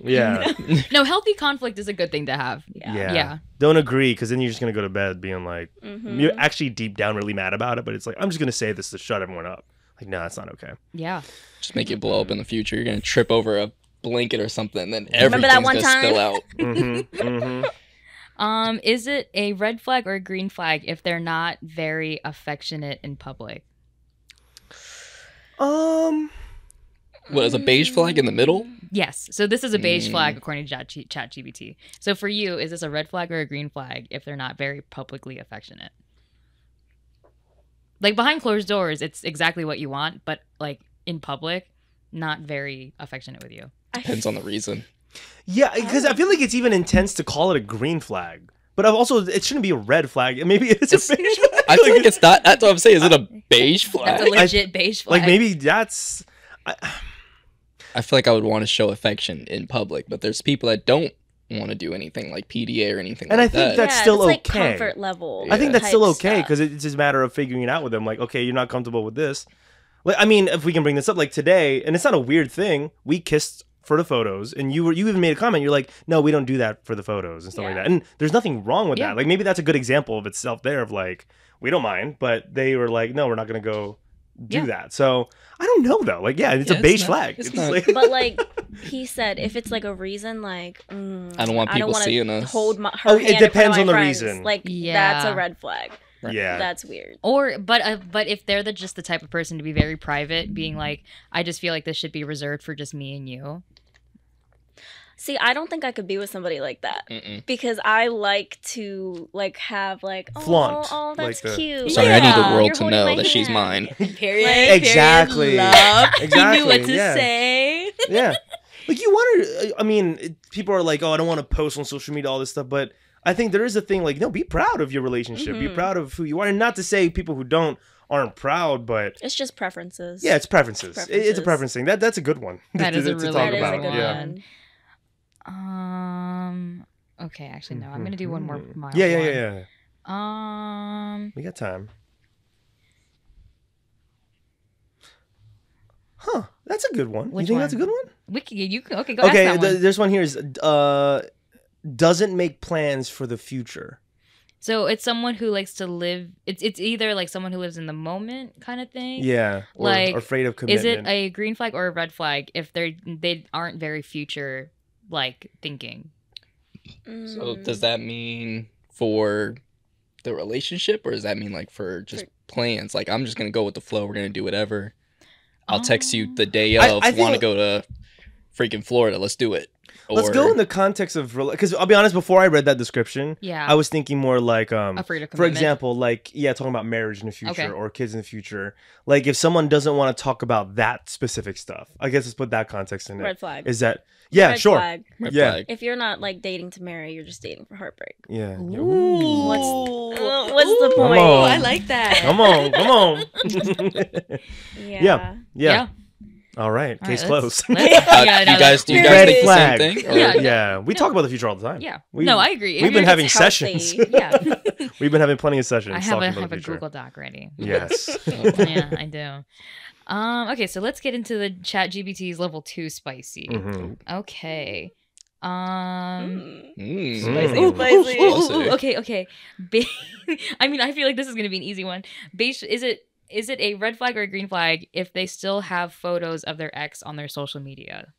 Yeah, [laughs] No, healthy conflict is a good thing to have. yeah. Yeah. Don't agree because then you're just gonna go to bed being like, Mhm. you're actually deep down really mad about it, but it's like I'm just gonna say this to shut everyone up. Like, no, that's not okay. Yeah. Just make it blow up in the future. You're gonna trip over a blanket or something, then Remember everything's that one gonna time? spill out. [laughs] hmm hmm [laughs] Um, is it a red flag or a green flag if they're not very affectionate in public? Um. What is a beige flag in the middle? Yes. So this is a beige Mm. flag according to Chat ChatGPT. So for you, is this a red flag or a green flag if they're not very publicly affectionate? Like behind closed doors, it's exactly what you want, but like in public, not very affectionate with you. Depends on the reason. Yeah, because I feel like it's even intense to call it a green flag. But I've also, it shouldn't be a red flag. Maybe it's a beige flag. [laughs] I feel like it's not. That's what I'm saying. Is it a beige flag? That's a legit beige flag. like maybe that's. I, I feel like I would want to show affection in public, but there's people that don't want to do anything like PDA or anything And I think that. that's yeah, still it's like comfort level. I think that's still okay because it's just a matter of figuring it out with them. Like, okay, you're not comfortable with this. Like, I mean, if we can bring this up, like today, and it's not a weird thing. We kissed for the photos, and you were you even made a comment. You're like, no, we don't do that for the photos and stuff like that. And there's nothing wrong with Yeah. that. Like, maybe that's a good example of itself there. Of like, we don't mind, but they were like, no, we're not gonna go do Yeah. that. So I don't know though. Like, yeah, it's Yeah, a it's beige not- flag. it's It's, like, But [laughs] like he said, if it's like a reason, like mm, I don't want people wanna seeing us. Hold my, her Oh, it hand in depends on the friends, reason. Like yeah. that's a red flag. yeah, That's weird. Or, but uh, but if they're the just the type of person to be very private, being like, I just feel like this should be reserved for just me and you. See, I don't think I could be with somebody like that Mm-mm. because I like to like have like oh, Flaunt, oh that's like the- cute. Sorry, I need the Yeah, world you're to holding know my that she's hand. mine. [laughs] Period. Exactly. love. Exactly, [laughs] You knew what to yeah. say. [laughs] yeah. Like you want to. I mean, it- people are like, "Oh, I don't want to post on social media all this stuff," but I think there is a thing like, no, be proud of your relationship. Be Mhm. proud of who you are, and not to say people who don't aren't proud, but It's just preferences. yeah, it's preferences. It- It's a Preferences. preference thing. That that's a good one. That to- is a to really talk that is about. a good yeah. one. Um. Okay, actually, no. I'm gonna do one more Mhm. mild Yeah, yeah, one. yeah, yeah. Um. We got time. Huh? That's a good one. Which you think that's a good one? We can, you can, okay, go okay, ask that th- one. there's one here is uh doesn't make plans for the future. So it's someone who likes to live. It's it's either like someone who lives in the moment kind of thing. Yeah, Like, or afraid of commitment. Is it a green flag or a red flag if they're they aren't very future like thinking? So Mm. does that mean for the relationship, or does that mean like for just For- plans? Like I'm just gonna go with the flow. We're gonna do whatever. I'll text you the day of. I think- Want to go to freaking Florida? Let's do it. Let's go in the context of because I'll be honest. Before I read that description, Yeah, I was thinking more like um, for example, like yeah, talking about marriage in the future Okay. or kids in the future. Like if someone doesn't want to talk about that specific stuff, I guess let's put that context in it. red flag. Is that yeah, Red sure, flag. Red yeah. flag. If you're not like dating to marry, you're just dating for heartbreak. yeah. yeah. Ooh. What's- uh, what's the point? on. I like that. Come on, come on. [laughs] [laughs] Yeah. yeah. All right, All case right, let's- closed. let's- [laughs] Uh, yeah, no, you guys, do you guys think the flag. same thing? Or- Yeah. yeah, we No. talk about the future all the time. Yeah. We- no, I agree. We've If been having healthy. sessions. Yeah. [laughs] We've been having plenty of sessions. I have talking a about have the a. Google Doc ready. Yes. [laughs] yeah, I do. Um, okay, so let's get into the Chat GPT's level two spicy. Mhm. Okay. Um Mm. Mm. Spicy, Ooh, spicy. ooh, ooh, ooh, okay, okay. Ba- I mean, I feel like this is gonna be an easy one. Beige, is it is it a red flag or a green flag if they still have photos of their ex on their social media?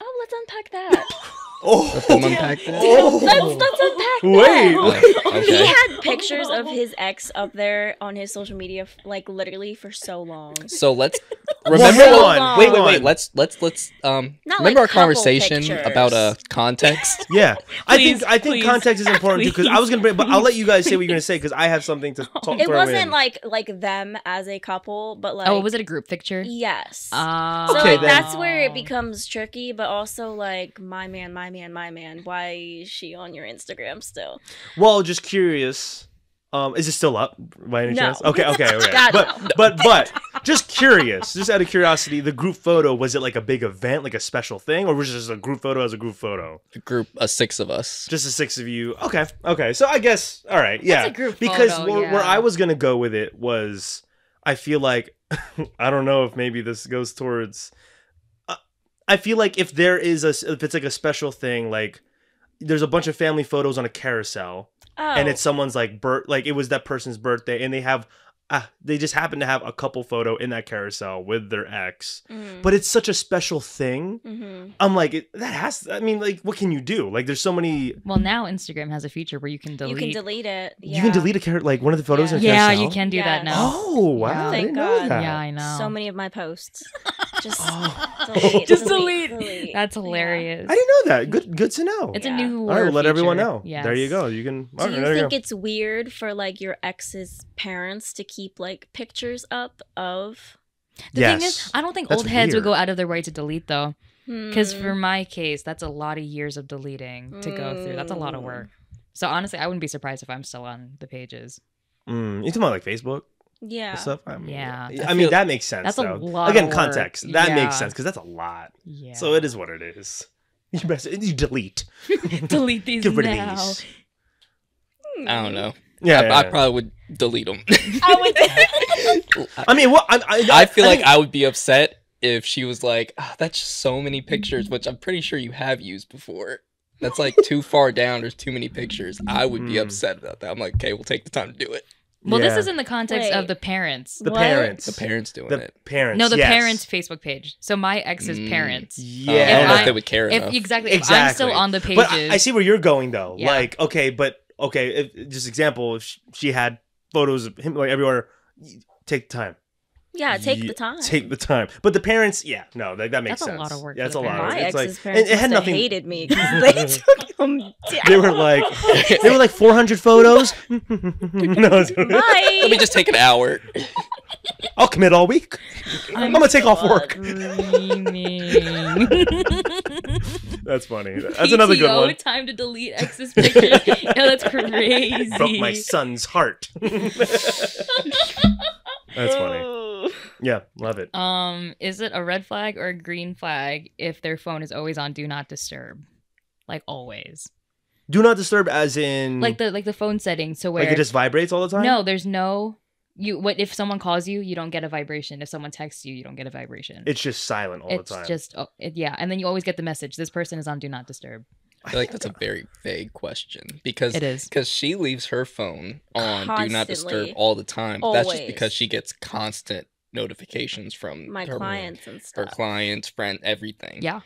Oh, let's unpack that. [laughs] Oh, Let them unpack that. Oh. let's, let's unpack Wait, that. Oh, He had pictures of his ex up there on his social media, like literally for so long. So let's [laughs] remember. hold on, on. Wait, wait, wait. Let's let's let's um Not remember like our conversation pictures. about uh context. [laughs] Yeah, I Please, think I think please, context is important too because I was gonna bring, but I'll let you guys say what you're gonna say because I have something to [laughs] talk. It wasn't in. like like them as a couple, but like oh, was it a group picture? Yes. Ah. so Okay, like then. that's where it becomes tricky, but also like my man, my man, my man. Why is she on your Instagram still? Well, just curious. Um, is it still up by any No. chance? Okay, okay, okay. [laughs] God, but no. but but just curious, just out of curiosity, the group photo was it like a big event, like a special thing, or was it just a group photo as a group photo? A group of six of us. Just the six of you. Okay, okay. So I guess all right, yeah. a group because photo, where, where. I was gonna go with it was, I feel like [laughs] I don't know if maybe this goes towards. I feel like if there is a if it's like a special thing, like there's a bunch of family photos on a carousel, Oh, and it's someone's like birth, like it was that person's birthday, and they have. Uh, they just happen to have a couple photo in that carousel with their ex, mm, but it's such a special thing. mhm. I'm like, it, that has. I mean, like, what can you do? Like, there's so many. Well, now Instagram has a feature where you can delete. you can delete it. You can delete a character, like one of the photos in a Yeah, carousel. you can do that now. Oh wow! Yeah. I Thank didn't know God. that. Yeah, I know. So many of my posts. [laughs] Just Oh. delete. [laughs] [laughs] Just delete, delete. delete. That's Yeah. hilarious. I didn't know that. Good, good to know. It's Yeah. a new. All right, word let everyone know. Yes. There you go. You can. Do all right, you think go. it's weird for like your ex's parents to keep like pictures up of? The yes. thing is, I don't think That's old heads would go out of their way to delete though, because Hmm. for my case, that's a lot of years of deleting to go through. That's a lot of work. So honestly, I wouldn't be surprised if I'm still on the pages. Mm, you talking about like Facebook yeah. and stuff? I mean, Yeah. I, I mean that makes sense. That's a lot Again, of work. context. That Yeah. makes sense because that's a lot. Yeah. So it is what it is. You best you delete. [laughs] delete these Get rid now. of these. I don't know. Yeah, I, yeah, I yeah. probably would delete them. I would. [laughs] I mean, what? I, I, I feel like think- I would be upset if she was like, "Ah, "That's just so many pictures," which I'm pretty sure you have used before. That's like too far down. There's too many pictures. I would be Hmm. upset about that. I'm like, okay, we'll take the time to do it. Well, this Yeah. is in the context Wait. of the parents. the What? parents. The parents doing The it. parents. No, the yes. parents' Facebook page. So my ex's Mm. parents. Uh, I Yeah. don't know I- if they would care If enough. exactly, if I'm still Exactly. on the pages. But I, I see where you're going though. Yeah. Like, okay, but okay, if, just example, if sh- she had photos of him like everywhere, y- take the time. Yeah, take Ye- the time. Take the time. But the parents, yeah, no, that, that makes That's a lot of work Yeah, for a lot. Of My It's like, ex's and parents it had must have nothing. [laughs] hated me because they [laughs] took them down. They were like, [laughs] they were like 400 photos. no, Bye. Let me just take an hour. I'll commit all week. I'm, gonna take off work. Screaming. That's funny. That's another good one. Time to delete ex's picture. yeah, that's crazy. Broke my son's heart. That's funny. [laughs] Yeah, love it. Um, is it a red flag or a green flag if their phone is always on do not disturb? Like always. Do not disturb, as in Like the like the phone setting. So where like it just vibrates all the time. No, there's no You what if someone calls you, you don't get a vibration. If someone texts you, you don't get a vibration. It's just silent all it's the time. It's just oh, it, yeah, and then you always get the message. This person is on do not disturb. I feel like that's a very vague question because It is. because she leaves her phone on do not disturb all the time. But That's just because she gets constant notifications from My her, clients and stuff. her clients, friend, everything. Yeah.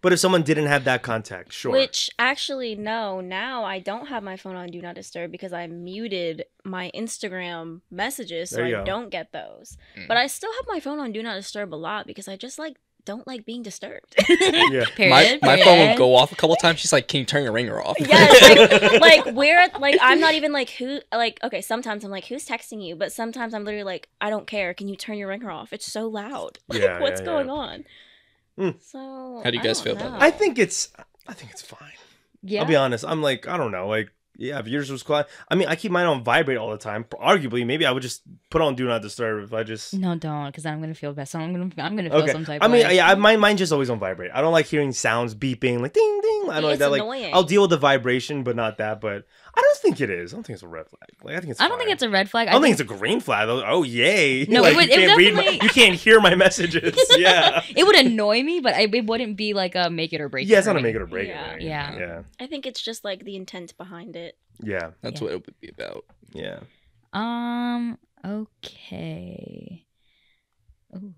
But if someone didn't have that contact, sure. Which actually, no. Now I don't have my phone on Do Not Disturb because I muted my Instagram messages, so I go. don't get those. Mm. But I still have my phone on Do Not Disturb a lot because I just like don't like being disturbed. [laughs] yeah. my Period, my phone will go off a couple times. She's like, "Can you turn your ringer off?" yes, like, like we're like I'm not even like who like okay. Sometimes I'm like who's texting you, but sometimes I'm literally like I don't care. Can you turn your ringer off? It's so loud. [laughs] Like, Yeah, what's yeah, going yeah. on? Mm. So How do you guys don't feel about know. that? I think it's I think it's fine. Yeah. I'll be honest. I'm like, I don't know, like yeah, if yours was quiet. I mean, I keep mine on vibrate all the time. Arguably, maybe I would just put on do not disturb if I just No, don't, because I'm gonna feel bad. So I'm gonna, I'm gonna feel Okay. some type. I mean, way. yeah, I, my mine just always on vibrate. I don't like hearing sounds beeping like ding ding. I don't like It's that. Like annoying. I'll deal with the vibration, but not that. But I don't think it is. I don't think it's a red flag. Like I think it's. I don't think it's a red flag. I don't think it's a green flag. though. Oh yay! No, [laughs] it would- you it would can't read my, definitely- [laughs] you can't hear my messages. [laughs] yeah. it would annoy me, but I, it wouldn't be like a make it or break. Yeah, it it's for not a make it or break Yeah. it. Yeah. Yeah. I think it's just like the intent behind it. Yeah. That's Yeah. what it would be about. Yeah. Um. Okay. Ooh.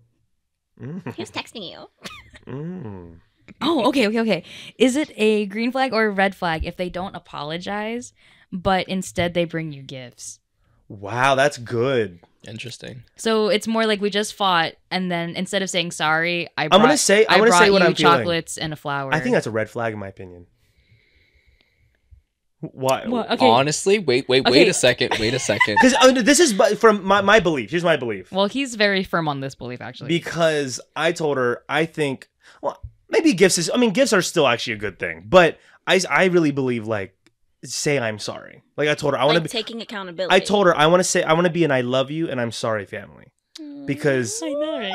Mm. Who's texting you? Mm. Oh, okay, okay, okay. Is it a green flag or a red flag if they don't apologize, but instead they bring you gifts? Wow, that's good. Interesting. So it's more like we just fought, and then instead of saying sorry, I I'm gonna say. I I'm gonna say what I'm feeling. chocolates and a flower. I think that's a red flag in my opinion. Why? What? Okay. Honestly, wait, wait, wait a second. Wait a second. [laughs] Because uh, this is from my, my belief. Here's my belief. well, he's very firm on this belief, actually. because I told her I think well maybe gifts is I mean gifts are still actually a good thing, but I I really believe like say I'm sorry. Like I told her I want like to be. taking accountability. I told her I want to say I want to be an I love you and I'm sorry family because I know, right?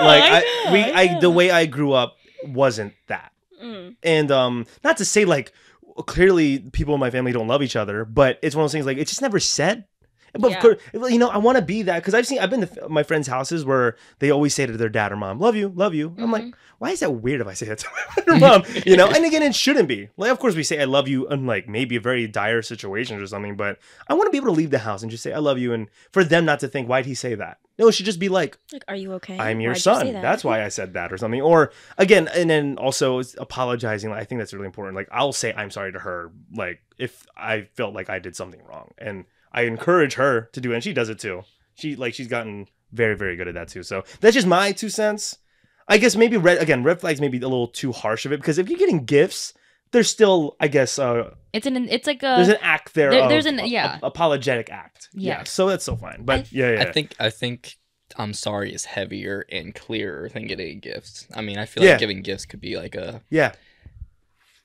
like I I, know, we I I, the way I grew up wasn't that. Mm. And um not to say like clearly people in my family don't love each other, but it's one of those things like it's just never said. But Yeah. of course, you know, I want to be that because I've seen I've been to my friends' houses where they always say to their dad or mom, "Love you, love you." I'm like, Mhm. why is that weird if I say that to my [laughs] dad or mom? [laughs] You know, and again, it shouldn't be. Like, of course, we say "I love you" in like maybe a very dire situations or something, but I want to be able to leave the house and just say "I love you," and for them not to think, "Why'd he say that?" No, it should just be like, Like, are you okay? I'm your Why'd you son. that? That's why I said that or something. Or again, and then also apologizing. Like, I think that's really important. Like I'll say I'm sorry to her. Like if I felt like I did something wrong, and I encourage her to do it, and she does it too. She like she's gotten very very good at that too. So that's just my two cents. I guess maybe red again. Red flags maybe a little too harsh of it because if you're getting gifts, there's still I guess uh, It's an it's like a there's an act there. there- of there's an- yeah. a- apologetic act. Yeah. Yeah. So that's still fine. But I- yeah, yeah. I think I think I'm sorry is heavier and clearer than getting gifts. I mean, I feel Yeah. like giving gifts could be like a yeah.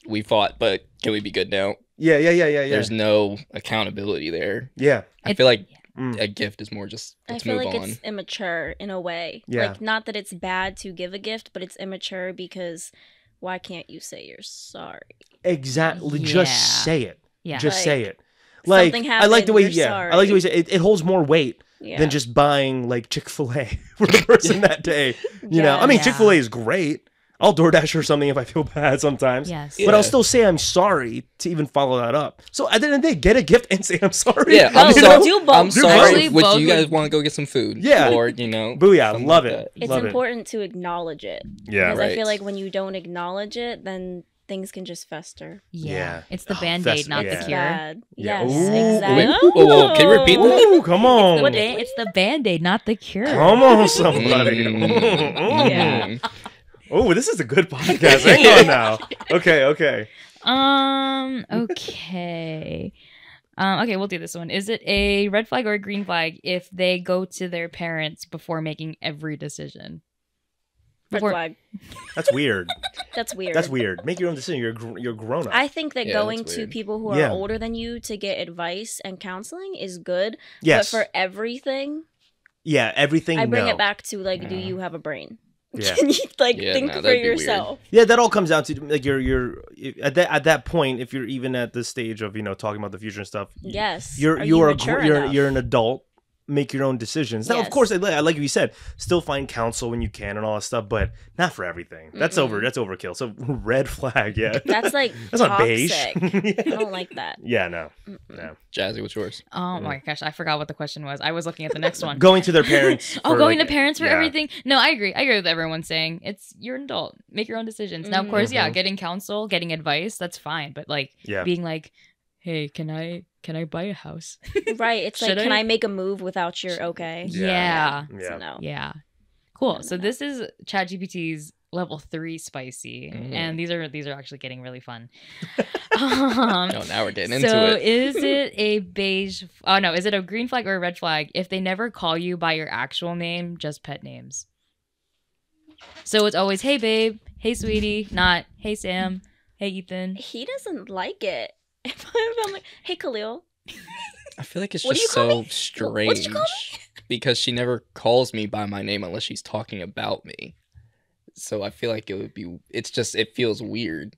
we fought, but can we be good now? Yeah. Yeah. Yeah. Yeah. Yeah. There's no accountability there. yeah. I It- feel like Mm. a gift is more just I let's feel move like on. it's immature in a way. Yeah. Like, not that it's bad to give a gift, but it's immature because why can't you say you're sorry? Exactly. Yeah. Just say it. yeah. Just Like, say it. Like something I like the happened, way you're yeah. I like the way you say it, it holds more weight Yeah. than just buying like Chick Fil A [laughs] for the person [laughs] that day. You know, I mean Yeah. Chick Fil A is great. I'll DoorDash or something if I feel [laughs] bad sometimes. yes. But I'll still say I'm sorry to even follow that up. So at the end of the day, get a gift and say I'm sorry. Yeah, [laughs] I'm You sorry. know? do both. I'm sorry. Actually, Would you guys want to go get some food? Yeah. Or you know, Booyah, something love like it. that. it's Love it. important to acknowledge it. Yeah. Because I feel like when you don't acknowledge it, then things can just fester. Yeah. Yeah. It's the Oh, band aid, not yeah. the cure. bad. Yeah. Yes, Ooh. exactly. Wait, whoa, whoa, can you repeat that? Ooh, come on. The ba- it's the band aid, not the cure. Come on, somebody. Mm. [laughs] Yeah. Oh, this is a good [laughs] podcast. Hang on now. [laughs] Okay, okay. Um. [laughs] Okay. um. Okay, we'll do this one. Is it a red flag or a green flag if they go to their parents before making every decision? Red flag. That's weird. That's weird. That's weird. Make your own decision. You're gr- you're grown up. I think that Yeah, going that's to weird. people who are Yeah. older than you to get advice and counseling is good. yes. But for everything, yeah. Everything. I bring no. it back to like, do Yeah. you have a brain? [laughs] Yeah. Can you like Yeah, think no, for that'd weird. yourself? Yeah, that all comes down to like you're you're at that at that point. If you're even at the stage of you know talking about the future and stuff, Yes. you're Are you're a, you're enough? you're an adult make your own decisions. Now, of course, I like you said, still find counsel when you can and all that stuff, but not for everything. That's over. Mm-mm. That's overkill. So [laughs] red flag, yeah. [laughs] That's like [laughs] That's not beige. I don't like that. yeah, no, Mm-mm. no. Jahzie, what's yours? Oh my gosh, I forgot what the question was. I was looking at the next one. Going to their parents. Oh, for, going like- to parents for yeah. everything. No, I agree. I agree with everyone saying it's you're an adult. Make your own decisions. Now, of course, yeah, Mhm. getting counsel, getting advice, that's fine. But like Yeah. being like, hey, can I can I buy a house? [laughs] Right. It's like, Should can I? I make a move without your okay? Yeah. Yeah. So no. Yeah. Cool. No, So no, no. this is ChatGPT's level three spicy, Mm. and these are these are actually getting really fun. [laughs] um, Oh, now we're getting into it. so it. is [laughs] it a beige? Oh no, is it a green flag or a red flag if they never call you by your actual name, just pet names? So it's always hey babe, hey sweetie, not hey Sam, hey Ethan. He doesn't like it. If I'm like, hey Kahliel, I feel like it's What just so strange What'd you call because she never calls me by my name unless she's talking about me. So I feel like it would be. It's just it feels weird.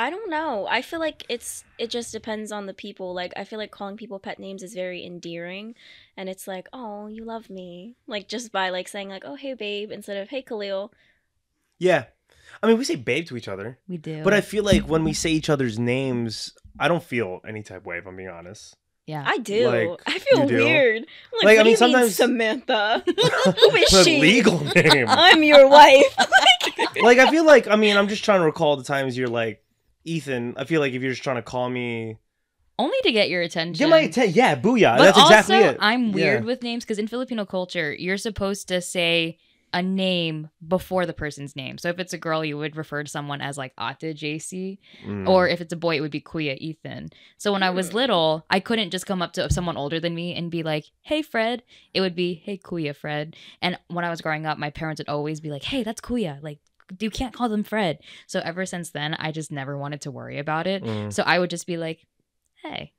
I don't know. I feel like it's it just depends on the people. Like I feel like calling people pet names is very endearing and it's like, "Oh, you love me." Like just by like saying like, "Oh, hey babe" instead of "Hey Kahliel." Yeah. I mean, we say babe to each other, We do. but I feel like when we say each other's names, I don't feel any type of way, if I'm being honest. yeah. I do. Like, I feel do? weird. I'm Like, like, I what do mean, you sometimes- mean, Samantha? [laughs] Who is The she? legal [laughs] name. I'm your wife. [laughs] like, I feel like, I mean, I'm just trying to recall the times you're like, Ethan, I feel like if you're just trying to call me, Only to get your attention. get my attention. Yeah, booyah. But That's also, exactly it. I'm weird Yeah. with names because in Filipino culture, you're supposed to say a name before the person's name. So if it's a girl, you would refer to someone as like Ate JC, Mm. or if it's a boy, it would be Kuya Ethan. So when I was little, I couldn't just come up to someone older than me and be like, "Hey, Fred." It would be, "Hey, Kuya, Fred." And when I was growing up, my parents would always be like, "Hey, that's Kuya." Like you can't call them Fred. So ever since then, I just never wanted to worry about it. Mm. So I would just be like, hey.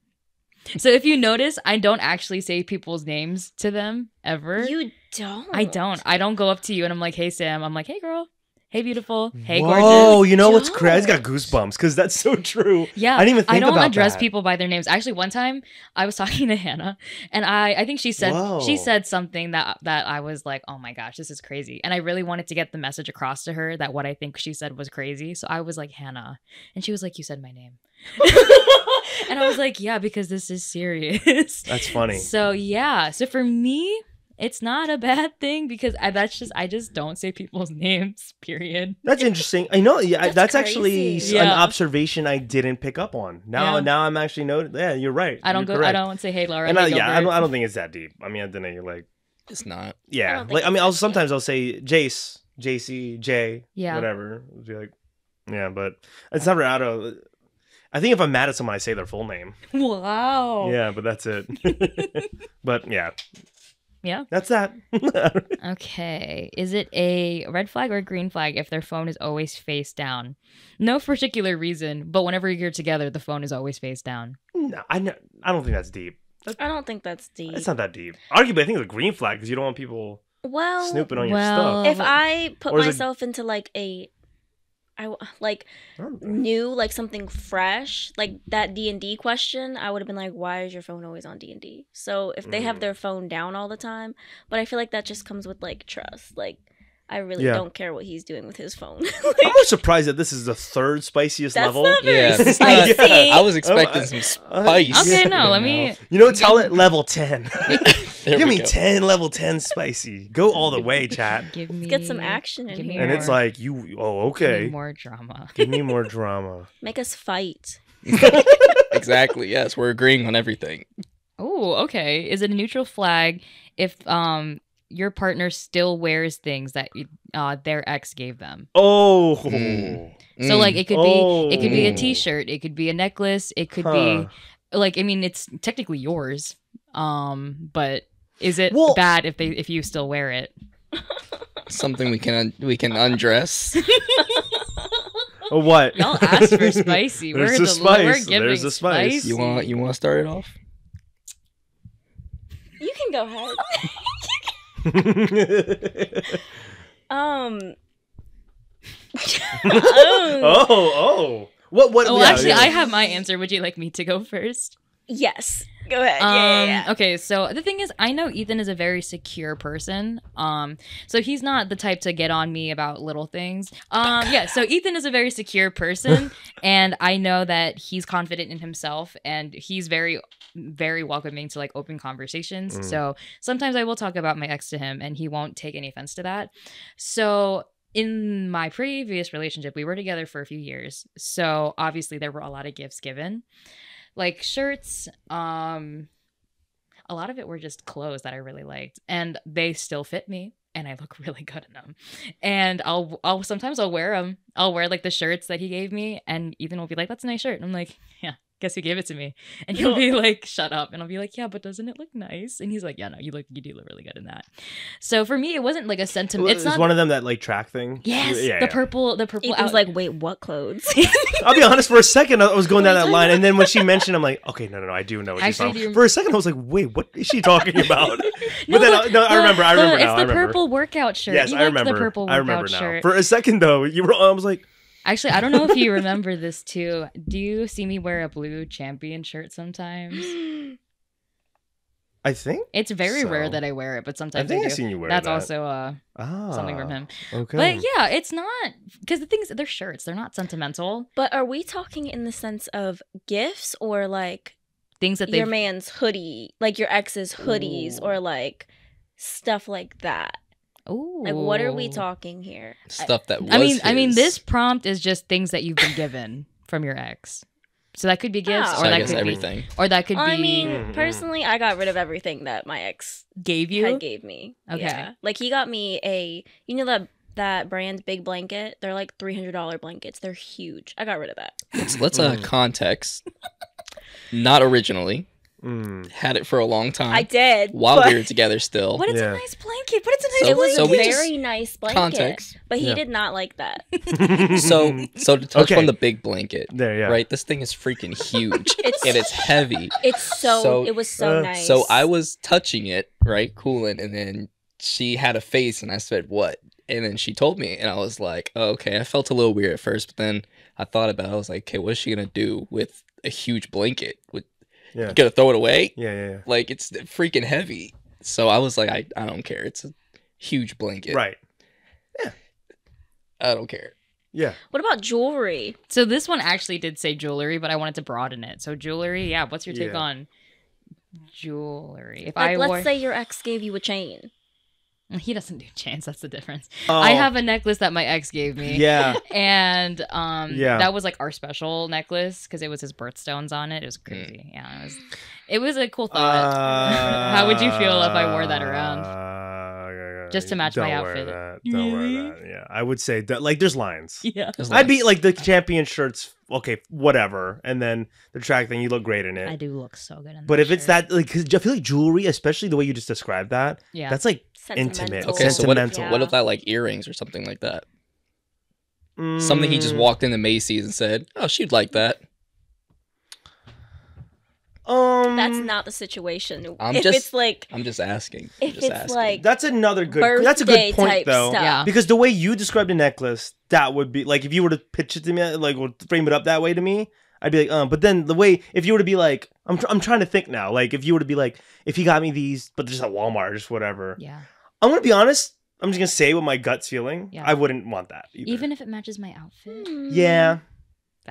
So if you notice, I don't actually say people's names to them ever. you don't. I don't. I don't go up to you and I'm like, hey, Sam. I'm like, hey, girl. Hey, beautiful. Hey, Whoa, gorgeous. you know what's crazy? I just got goosebumps because that's so true. Yeah, I didn't even think I don't about address that. people by their names. Actually, one time I was [laughs] talking to Hannah, and I I think she said she said something that that I was like, oh my gosh, this is crazy, and I really wanted to get the message across to her that what I think she said was crazy. So I was like Hannah, and she was like, you said my name, [laughs] [laughs] and I was like, yeah, because this is serious. [laughs] That's funny. So yeah, so for me. It's not a bad thing because I, that's just I just don't say people's [laughs] names. Period. That's interesting. I know. Yeah, that's, That's actually crazy. s- an observation I didn't pick up on. Now, Yeah. now I'm actually noted. Yeah, you're right. I don't You're go. I don't say hey Laura. And hey, I, yeah, I don't, I don't think it's that deep. I mean, I don't know. You're like, It's not. yeah. don't like, I mean, I'll that deep. sometimes I'll say Jace, JC, J, Yeah. whatever. It'll be like, yeah, but it's never out of. I think if I'm mad at someone, I say their full name. Wow. Yeah, but that's it. [laughs] but yeah, Yeah. that's that. [laughs] Okay. Is it a red flag or a green flag if their phone is always face down? No particular reason, but whenever you're together, the phone is always face down. no, I, kn- I don't think that's deep. I don't think that's deep. It's not that deep. Arguably, I think it's a green flag because you don't want people well, snooping on your well- stuff. if I put Or is it- myself into like a I w- [sighs] like I new like something fresh like that D&D question I would have been like why is your phone always on D&D so if they Mm. have their phone down all the time but I feel like that just comes with like trust like I really Yeah. don't care what he's doing with his phone [laughs] I'm more surprised that this is the third spiciest That's level. not very Yeah, it's [laughs] not- spicy I was expecting [laughs] I- some spice. Okay, no, let me. You know, tell it level 10. [laughs] There Give me go. 10 level 10 spicy. Go all the way, chat. Give me. get some action in here. And it's like, you, oh, give me okay. more drama. Give me more [laughs] drama. make us fight [laughs] exactly. Yes, we're agreeing on everything. Oh, okay. Is it a neutral flag if um your partner still wears things that uh their ex gave them? Oh. Mm. So like it could be it could be a Oh. t-shirt, it could be a necklace, it could Huh. be like I mean it's technically yours. Um but is it Well- bad if they if you still wear it? something we can un- we can undress. Oh, what? Y'all asked for spicy. [laughs] There's we're the the spice. we're giving There's the spice. spicy. You want you want to start it off? you can go ahead [laughs] um [laughs] oh, oh. What, what? Oh, yeah, actually, yeah. I have my answer. Would you like me to go first? Yes. Go ahead. Um, yeah, yeah, yeah. Okay, so the thing is, I know Ethan is a very secure person. Um, so he's not the type to get on me about little things. Um, yeah, so [laughs] Ethan is a very secure person, and I know that he's confident in himself, and he's very, very welcoming to like open conversations. Mm. So sometimes I will talk about my ex to him, and he won't take any offense to that. So in my previous relationship, we were together for a few years. So obviously there were a lot of gifts given. Like shirts, um a lot of it were just clothes that I really liked and they still fit me and I look [laughs] really good in them. And I'll I'll sometimes I'll wear them. I'll wear like the shirts that he gave me and Ethan will be like that's a nice shirt. And I'm like, yeah, guess who gave it to me? And he'll be like, shut up. And I'll be like, yeah, but doesn't it look nice? And he's like, yeah, no, you look you do look really good in that. So for me it wasn't like a sentiment. It's, It's not one of them that like track thing. Yes, Yeah, the yeah. purple, the purple. I was like, wait, what clothes? [laughs] I'll be honest. For a second, I was going down that line, and then when she mentioned, I'm like, okay, no, no, no, I do know what she's Actually, talking. do For a second, I was like, wait, what is she [laughs] talking about? No, [laughs] but then, the- I- no, I the- remember. I remember It's now. the I remember. purple workout shirt. Yes, you I remember. the purple I remember now. shirt. For a second, though, you were. I was like, Actually, I don't know if you remember this too. Do you see me wear a blue champion shirt sometimes? I think. It's very rare that I wear it, but I sometimes think I I've seen you wear That's that. also uh, ah, something from him. Okay. But yeah, it's not because the things they're shirts. They're not sentimental but are we talking in the sense of gifts or like things that your man's hoodie, like your ex's hoodies, Ooh. or like stuff like that? Ooh. Like, what are we talking here? Stuff that was I mean, I mean, this prompt is just things that you've been given from your ex. So that could be gifts, Oh. So or I that guess could everything. be, or that could I be I mean, Mhm. personally, I got rid of everything that my ex gave you. had gave me. Okay. Yeah. Like he got me a, you know that that brand Big Blanket. They're like three hundred dollar blankets. They're huge. I got rid of that. Let's, let's uh Mm. context. Not originally. Mm. Had it for a long time. I did. while but we were together still. But it's Yeah. a nice blanket. But it's a nice So- it was so a we just- very nice blanket. Context. But he Yeah. did not like that. [laughs] So so to touch Okay. on the big blanket, there, yeah. right? This thing is freaking huge [laughs] It's and it's heavy. It's so, So- it was so Uh, nice. So I was touching it, right, cooling, and then she had a face, and I said, "What?" And then she told me, and I was like, oh, "Okay." I felt a little weird at first, but then I thought about it. I was like, "Okay, what's she gonna do with a huge blanket? With Yeah. gonna throw it away? Yeah, yeah, yeah. Like it's freaking heavy." So I was like, "I I don't care. It's a huge blanket. Right. Yeah. I don't care." Yeah. What about jewelry? So this one actually did say jewelry, but I wanted to broaden it. So jewelry, yeah. What's your take Yeah. on jewelry? If Like, I let's wore, say your ex gave you a chain. [laughs] he doesn't do chains. That's the difference. Oh, I have a necklace that my ex gave me. Yeah. [laughs] And um, Yeah. that was like our special necklace because it was his birthstones on it. It was Mm. crazy. Yeah, it was. It was a cool thought. [laughs] How would you feel if I wore that around? Around? Just to match my outfit. That. Don't wear that. Yeah, I would say that. Like, there's lines. yeah, There's I'd be like the champion shirts. Okay, whatever. And then the track thing, you look great in it. I do look so good in. But that if it's shirt. that, like, 'cause I feel like jewelry, especially the way you just described that, yeah, that's like Sentimental. Intimate. Okay, so what if, Sentimental. what if that like earrings or something like that? Something he just mm, walked into Macy's and said, "Oh, she'd like that." Um, That's not the situation. I'm if just- it's like I'm just asking. I'm if just it's asking. like That's another good. That's a good point, though. stuff. Yeah. Because the way you described a necklace, that would be like if you were to pitch it to me, like or frame it up that way to me, I'd be like, um. But then the way if you were to be like, I'm, tr- I'm trying to think now. Like if you were to be like, if he got me these, but just at Walmart, just whatever. yeah. I'm gonna be honest. I'm just gonna say what my gut's feeling. Yeah. I wouldn't want that. Either. Even if it matches my outfit. hmm. yeah,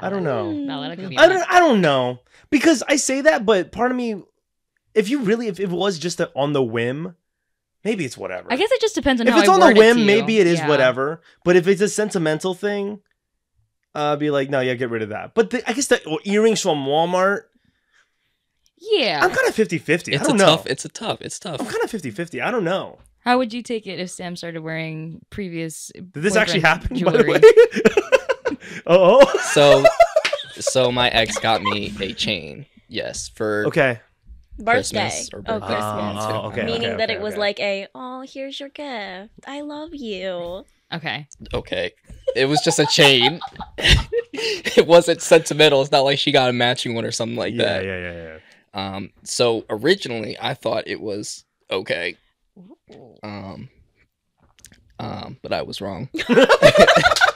I don't know. Valid, I'll give you I don't. I don't know because I say that, but part of me, if you really, if it was just a, on the whim, maybe it's whatever. I guess it just depends on if how it's I on the word it whim, you. maybe it is Yeah. whatever. But if it's a sentimental thing, uh, be like, no, yeah, get rid of that. But the, I guess the well, earrings from Walmart, Yeah. I'm kind of 50 50. I it's a don't know. tough. It's a tough. It's tough. I'm kind of 50 50. I don't know. How would you take it if Sam started wearing previous? Did this actually happen? Jewelry. By the way? [laughs] oh. So, so my ex got me a chain. Yes, for Okay. birthday. Christmas or Oh. Christmas. Oh, okay, Meaning okay, that okay, it was like a, oh, here's your gift. I love you. Okay. okay. It was just a chain. it wasn't sentimental. It's not like she got a matching one or something like yeah, that. yeah, yeah, yeah. Um. So originally, I thought it was okay. Um. Um. But I was wrong. [laughs] [laughs]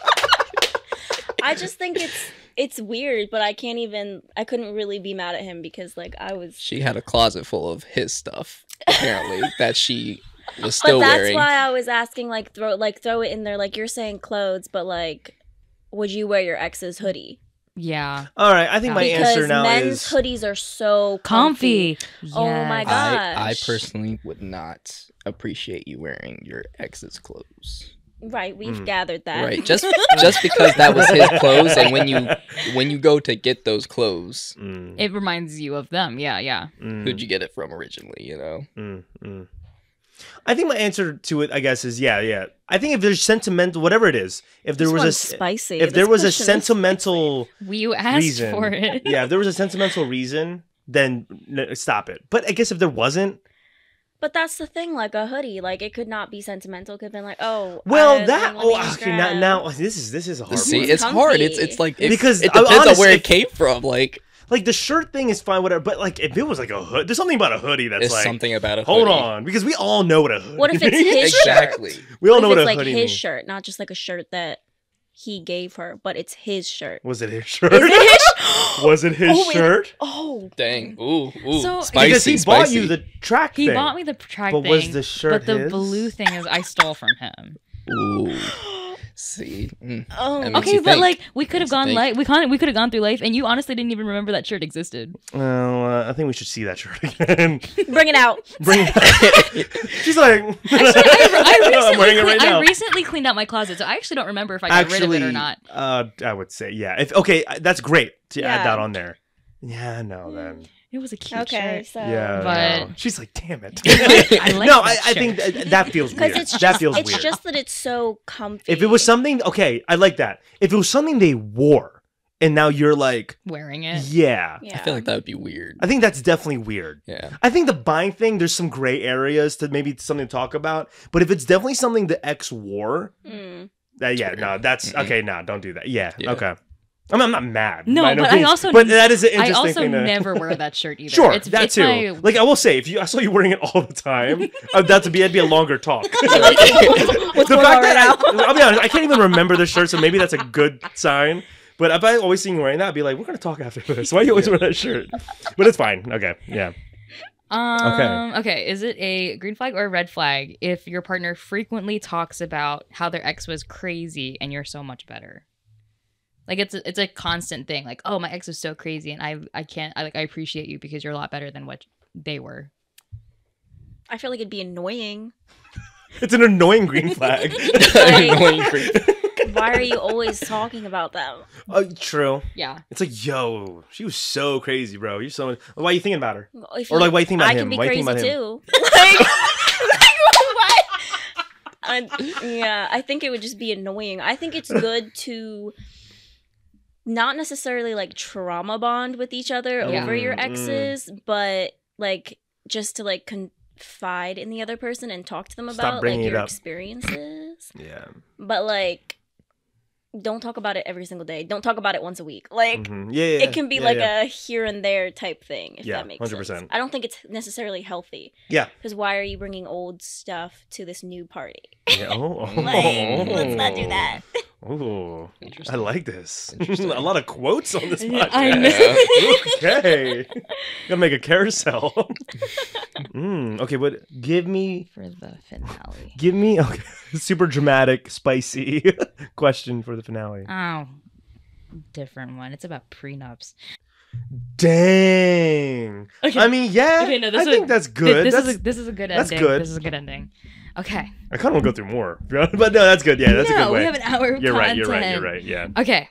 [laughs] I just think it's it's weird, but I can't even. I couldn't really be mad at him because like I was. She had a closet full of his stuff, [laughs] apparently, that she was still But that's wearing. why I was asking like throw like throw it in there like you're saying clothes, but like would you wear your ex's hoodie? Yeah. All right, I think my because answer now men's is hoodies are so comfy. Comfy. Oh my Yes. God. I, I personally would not appreciate you wearing your ex's clothes. Right, we've Mm. gathered that. Right. [laughs] Just just because that was his clothes and when you when you go to get those clothes, Mm, It reminds you of them. Yeah, yeah. mm, who'd you get it from originally, you know? mm, mm. I think my answer to it, I guess, is yeah, yeah. I think if there's sentimental, whatever it is, if there This was a one's s- spicy. if there was a sentimental We you asked reason, for it. yeah, if there was a sentimental reason, then n- stop it. But I guess if there wasn't, But that's the thing, like a hoodie, like it could not be sentimental. Could have been like, oh, well, I- that let oh, okay, now, now this is this is a hard See, one. it's hard. It's it's like it, Because, it depends honest, on where if- it came from. Like like the shirt thing is fine, whatever. But like if it was like a hood, there's something about a hoodie that's there's like, something about a Hoodie. hold on, because we all know what a hoodie. What if it's [laughs] his shirt? Exactly. We all What know if what it's a like hoodie his means. shirt, not just like a shirt that he gave her, but it's his shirt. Was it his shirt? Is it his? [laughs] [gasps] was it his Oh, wait. shirt? Oh, Dang. Ooh, ooh. So- spicy, because he bought you the track He thing. bought me the track But thing. was the shirt But the blue thing is I stole from him. Ooh. [gasps] [gasps] See. Mm. oh. That makes Okay, but think. like we could have gone think. life. We can't. We could have gone through life, and you honestly didn't even remember that shirt existed. Well, uh, I think we should see that shirt [laughs] again. Bring it out. [laughs] Bring it. Out. [laughs] She's like, Actually, I, I recently I'm wearing it right now. I recently cleaned out my closet, so I actually don't remember if I got rid of it or not. Uh, I would say yeah. If okay, uh, that's great to add that on there. Yeah, no, then It was a cute Okay, shirt. so yeah. But- no. [laughs] she's like, damn it. [laughs] I like [laughs] no, I, I think that, that feels because weird. it's that just feels it's weird. just that it's so comfy. if it was something, okay, I like that. If it was something they wore, and now you're like, Wearing it. yeah, yeah, I feel like that would be weird. I think that's definitely weird. Yeah. I think the buying thing, there's some gray areas to maybe something to talk about. But if it's definitely something the ex wore, Mm. that yeah, no, that's Mm-mm. okay. No, don't do that. Yeah, Yeah. okay. I mean, I'm not mad. No, by but I also- but that is an I also thing. To, never wear that shirt either. Sure, it's, that it's too. My, Like I will say, if you I saw you wearing it all the time, [laughs] uh, that'd be that'd be a longer talk. [laughs] [laughs] The fact on right that? I, I'll be honest, I can't even remember the shirt, so maybe that's a good sign. But if I always see you wearing that, I'd be like, we're gonna talk after this. Why do you always wear that shirt? But it's fine. Okay, yeah. Um, okay. Is it a green flag or a red flag if your partner frequently talks about how their ex was crazy and you're so much better? Like it's a, it's a constant thing. Like, oh, my ex was so crazy, and I I can't I like I appreciate you because you're a lot better than what they were. I feel like it'd be annoying. It's an annoying green flag. [laughs] [laughs] [laughs] Annoying creep. Why are you always talking about them? uh, true. Yeah. It's like, yo, she was so crazy, bro. You're so. Why are you thinking about her? If Or like, why you think about I him? can be Why crazy think about him? too. Like, like, what? I, yeah, I think it would just be annoying. I think it's good to not necessarily like trauma bond with each other Yeah. over your Mm, mm. exes, but like just to like confide in the other person and talk to them about like your experiences. Yeah. But like, don't talk about it every single day. Don't talk about it once a week. Like. Mhm. Yeah, yeah. It can be yeah, like a here and there type thing, if Yeah, that makes 100%. sense. I don't think it's necessarily healthy. Yeah. Because why are you bringing old stuff to this new party? Yeah, Oh, [laughs] Like, let's not do [laughs] that. [laughs] Oh, I like this. [laughs] Interesting. a lot of quotes on this [laughs] Yeah, podcast. I know. [laughs] okay, gotta make a carousel. mm, okay, but give me, For the finale. give me, okay, super dramatic, spicy question for the finale. Oh, different one. It's about prenups. Dang. Okay. I mean, yeah. Okay, no, this I is- think that's Th- good. This that's, is a, this is a good that's ending. good. This is a good ending. Okay. I kind of want to go through more, [laughs] but no, that's good. Yeah, that's a good way. we have an hour of you're right. You're right. You're right. Yeah. Okay.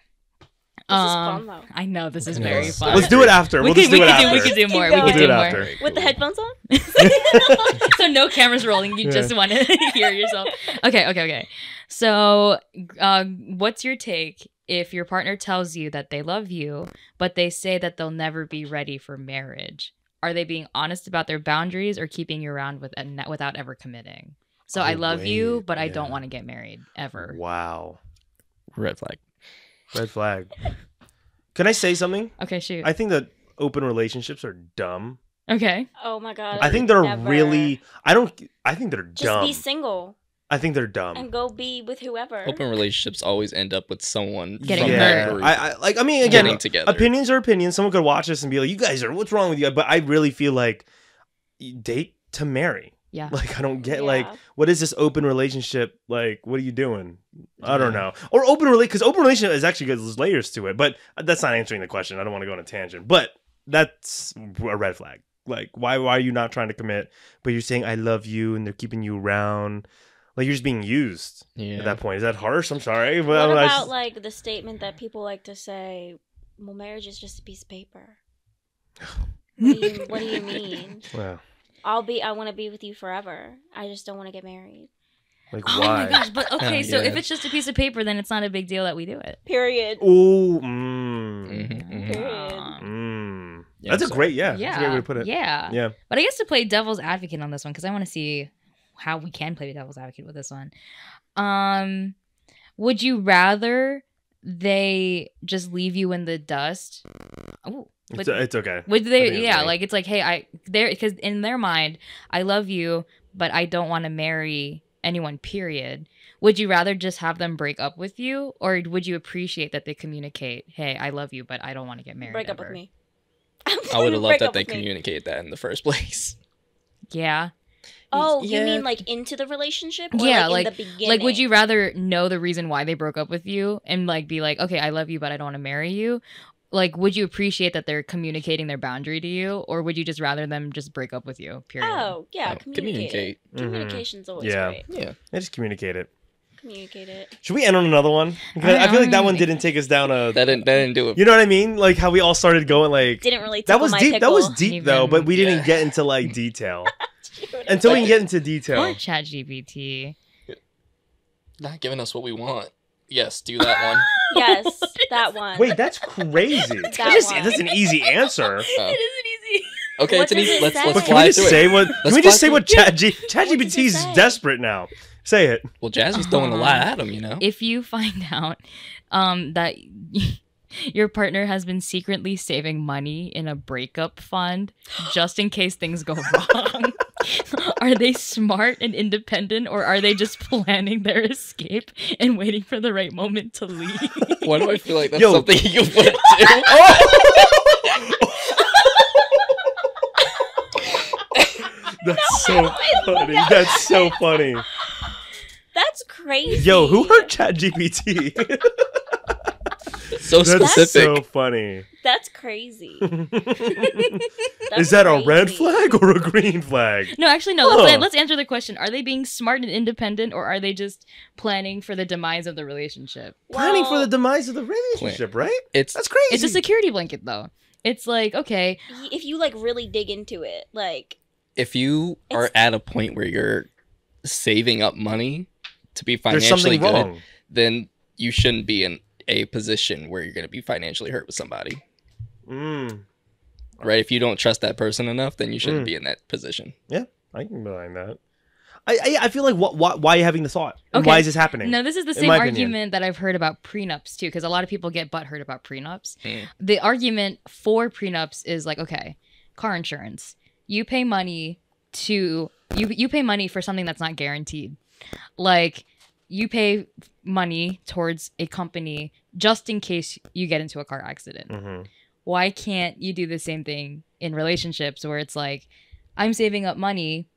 This is Um, fun though. I know this is Yeah, very let's- fun. Let's do it after. We We'll could, just we do it could after. do we could do more. We going. could do do more. after. With the headphones on? [laughs] [laughs] so no cameras rolling. You Yeah. just want to hear yourself. Okay, okay, okay. So, uh, what's your take if your partner tells you that they love you, but they say that they'll never be ready for marriage? Are they being honest about their boundaries or keeping you around with without ever committing? So I love you, wait, but I don't want to get married ever. Wow. Red flag. Red flag. Can I say something? Okay, shoot. I think that open relationships are dumb. okay. Oh my god. I think they're never. really. I don't. I think they're Just dumb. be single. I think they're dumb. and go be with whoever. Open relationships always end up with someone Getting from yeah, group I, I like. I mean, again, getting together. opinions are opinions. Someone could watch this and be like, "You guys are what's wrong with you?" But I really feel like date to marry. Yeah. [laughs] Like I don't get like what is this open relationship like? What are you doing? I don't know. Or open relate because open relationship is actually good. There's layers to it, but that's not answering the question. I don't want to go on a tangent, but that's a red flag. Like why why are you not trying to commit? But you're saying I love you and they're keeping you around. Like you're just being used yeah. at that point. Is that harsh? I'm sorry. But what I I about just- like the statement that people like to say, "Well, marriage is just a piece of paper." [sighs] what, do you, what do you mean? Well, I'll be. I want to be with you forever. I just don't want to get married. like Oh why? my gosh! But [laughs] okay, so if it's just a piece of paper, then it's not a big deal that we do it. Period. Oh, mm, Mhm, mhm. Period. mm. Yeah, That's a great, yeah. Yeah, That's a great way to put it. Yeah, Yeah. But I guess to play devil's advocate on this one because I want to see how we can play devil's advocate with this one. Um, would you rather they just leave you in the dust? Oh, It's, uh, it's okay. would they? Yeah, right. like it's like, hey, I there because in their mind, I love you, but I don't want to marry anyone. Period. Would you rather just have them break up with you, or would you appreciate that they communicate, hey, I love you, but I don't want to get married? Break up with me. I would [laughs] have loved that they with me. communicate that in the first [laughs] place. Yeah. Oh, Yeah. you mean like into the relationship? Or Yeah, like, like- in the beginning. Like, would you rather know the reason why they broke up with you and like be like, okay, I love you, but I don't want to marry you? Like, would you appreciate that they're communicating their boundary to you, or would you just rather them just break up with you? Period. Oh, yeah, Oh, communicate. Mhm. Communication's always Yeah. great. Yeah. I just communicate it. Communicate it. Should we end on another one? Because I, feel like that one didn't take us down a. That didn't that didn't do it. You know what I mean? Like how we all started going like. Didn't really. That was my deep. That was pickle. deep though, but we didn't Yeah. get into like [laughs] detail until we can get into detail. Or Chat GPT. Not giving us what we want. Yes, do that one. [laughs] Yes, [laughs] that one. Wait, that's crazy. [laughs] That that's, one. that's an easy answer. Oh. It isn't easy. Okay, What it's an easy. it Let's say? let's But can fly we just through say it. what? Can Let's we just say what through Chat G, What does it ChatGPT's desperate now? Say it. Well, Jazz was throwing a lot Um, at him, you know. If you find out um, that [laughs] your partner has been secretly saving money in a breakup fund just in case things go [laughs] wrong, [laughs] are they smart and independent, or are they just planning their escape and waiting for the right moment to leave? Why do I feel like that's Yo. something you would do? That's so funny. That's so funny. That's crazy. Yo, who heard ChatGPT? So That's specific. so funny. That's crazy. [laughs] Is that a red crazy. flag or a green flag? No, actually, no. Let's, let's answer the question: Are they being smart and independent, or are they just planning for the demise of the relationship? Planning for the demise of the relationship, right? It's That's crazy. It's a security blanket, though. It's like okay, If you like really dig into it, like if you are at a point where you're saving up money to be financially good, wrong. then you shouldn't be in a position where you're going to be financially hurt with somebody. Mm, Right? If you don't trust that person enough, then you shouldn't Mm. be in that position. Yeah, I can behind that. I, I I feel like what why, why are you having the thought? Okay. Why is this happening? No, this is the same my opinion. argument that I've heard about prenups too, because a lot of people get butthurt about prenups. Hmm. The argument for prenups is like, okay, car insurance. You pay money to you you pay money for something that's not guaranteed. Like you pay money towards a company just in case you get into a car accident. Mhm. Why can't you do the same thing in relationships where it's like I'm saving up money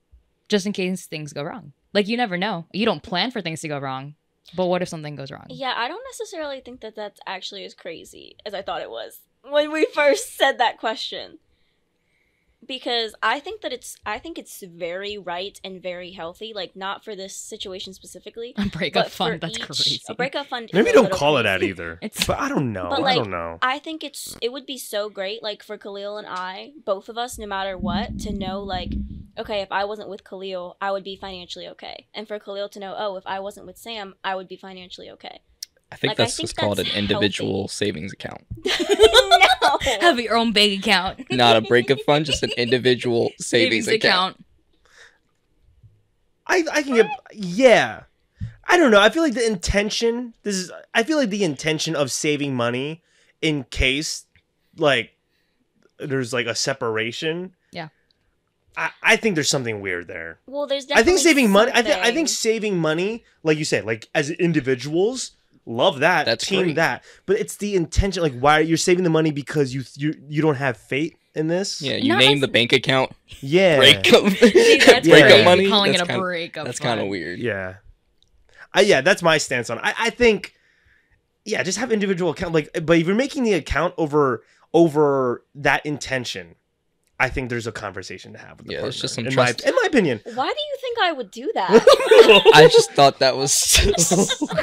just in case things go wrong? Like you never know. You don't plan for things to go wrong. But what if something goes wrong? yeah, I don't necessarily think that that's actually as crazy as I thought it was when we [laughs] first said that question. Because I think that it's I think it's very right and very healthy, like not for this situation specifically. A breakup fund, that's each- crazy. A breakup fund. Maybe don't little call it that either. [laughs] It's- but I don't know. But, I don't know. I think it's it would be so great, like for Kahliel and I, both of us, no matter what, to know like, okay, if I wasn't with Kahliel, I would be financially okay, and for Kahliel to know, oh, if I wasn't with Sam, I would be financially okay. I think Like, I that's think just called an individual healthy. savings account. [laughs] no. [laughs] Have your own bank account. [laughs] Not a breakup fund, just an individual savings, account. I I can get yeah. I don't know. I feel like the intention. This is. I feel like the intention of saving money in case, like, there's like a separation. Yeah. I, I think there's something weird there. Well, there's I think definitely saving money. I think I think saving money, like you said, like as individuals, love that. That's team great. that. But it's the intention. Like, why are you're saving the money because you you you don't have faith in this? Yeah, you Not name as- the bank account Yeah. breakup See, that's [laughs] Yeah. breakup money. Calling that's it a kinda, breakup. That's kind of weird. Yeah. I, yeah, that's my stance on. It. I I think, yeah, just have individual account. Like, but if you're making the account over over that intention, I think there's a conversation to have with the Yeah, partner. it's just some in my trust. in my opinion. Why do you think I would do that? [laughs] I just thought that was.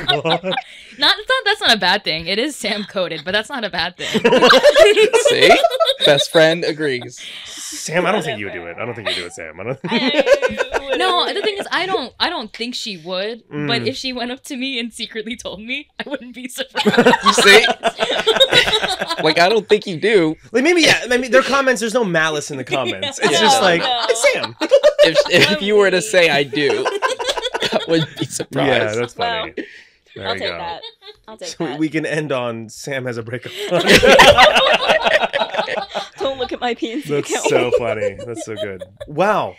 God. [laughs] [laughs] Not, it's not. That's not a bad thing. It is Sam coded, but that's not a bad thing. See, best friend agrees. Sam, I don't think you would do it. I don't think you do it, Sam. I don't. [laughs] no, the thing is, I don't. I don't think she would. But Mm. if she went up to me and secretly told me, I wouldn't be surprised. [laughs] You see, like I don't think you do. Like maybe yeah, maybe their comments. There's no malice in the comments. It's Yeah. just No, like no. it's Sam. If if you were to say I do, [laughs] I would be surprised. Yeah, that's Well, funny. There I'll we take go. that. I'll take So that. we can end on Sam has a breakup. Don't look at my PNC That's account. so [laughs] funny. That's so good. Wow.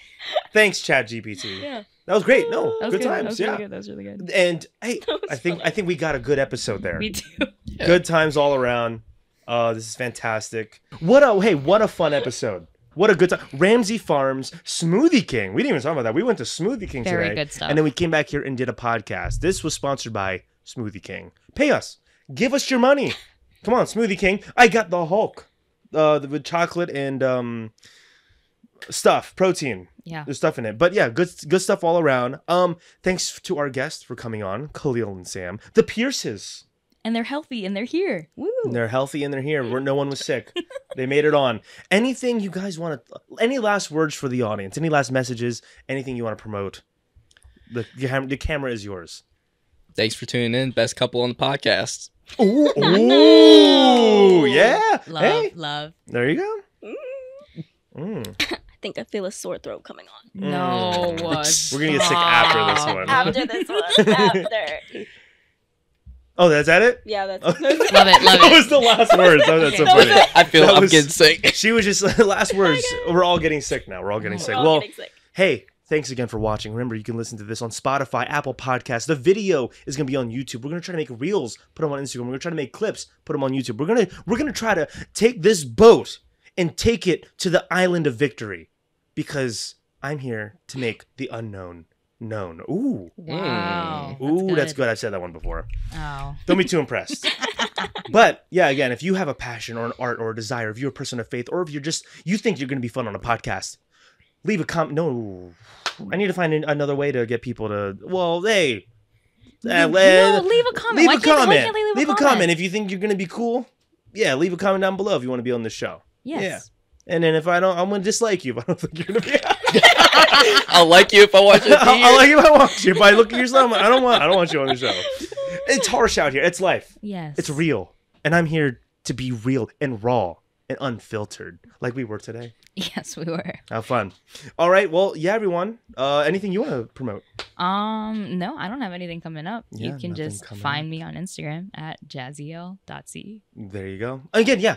Thanks, Chat GPT. yeah, That was great. No, was good, good. That times. was yeah. really good. That was really good. And hey, [laughs] I think funny. I think we got a good episode there. Me too. Yeah. [laughs] Good times all around. Uh, this is fantastic. What a hey, what a fun episode. What a good time. Ramsey Farms Smoothie King. We didn't even talk about that. We went to Smoothie King Very today. good stuff. And then we came back here and did a podcast. This was sponsored by Smoothie King. Pay us. Give us your money. Come on, Smoothie King. I got the Hulk. Uh, the, with chocolate and um, stuff, protein. yeah. There's stuff in it. But yeah, good good stuff all around. Um, thanks to our guests for coming on, Kahliel and Sam. The Pierces. And they're healthy and they're here. Woo. They're healthy and they're here. Where no one was [laughs] sick. they made it on. Anything you guys want to? Any last words for the audience? Any last messages? Anything you want to promote? The the, the camera is yours. Thanks for tuning in. Best couple on the podcast. Ooh, [laughs] ooh, yeah. Love, Hey, love. there you go. Mm. Mm. [laughs] I think I feel a sore throat coming on. No. Mm. We're gonna get sick after this stop. one. After this [laughs] one. After. Oh, that's at it. Yeah, that's. Love it, love That was the last words. Oh, that's so That funny. I feel That I'm was- getting sick. She was just last words. We're all getting sick now. We're all getting We're sick. All Well, getting sick. hey, thanks again for watching. Remember, you can listen to this on Spotify, Apple Podcasts. The video is gonna be on YouTube. We're gonna try to make reels, put them on Instagram. We're gonna try to make clips, put them on YouTube. We're gonna we're gonna try to take this boat and take it to the island of victory, because I'm here to make the unknown known. Ooh, Wow. Mm. ooh, that's good. I've said that one before. Oh. Don't be too impressed. [laughs] but yeah, again, if you have a passion or an art or a desire, if you're a person of faith, or if you're just you think you're gonna be fun on a podcast, leave a comment. No, I need to find an- another way to get people to. Well, hey, uh, no, leave a comment. leave Why a can't- why comment. can't they leave, leave a a comment. comment if you think you're gonna be cool. Yeah, leave a comment down below if you want to be on the show. Yes. Yeah. And then if I don't, I'm gonna dislike you if I don't think you're gonna be. [laughs] I'll like you if I watch it. [laughs] I'll, I'll like you if I watch you. If I look at yourself, I'm I don't want. I don't want you on the show. It's harsh out here. It's life. Yes. It's real. And I'm here to be real and raw and unfiltered, like we were today. Yes, we were. Have fun. All right. Well, yeah, everyone. Uh, anything you want to promote? Um, no, I don't have anything coming up. Yeah, you can just find me on Instagram at jazzyl.ce. There you go. Again, yeah.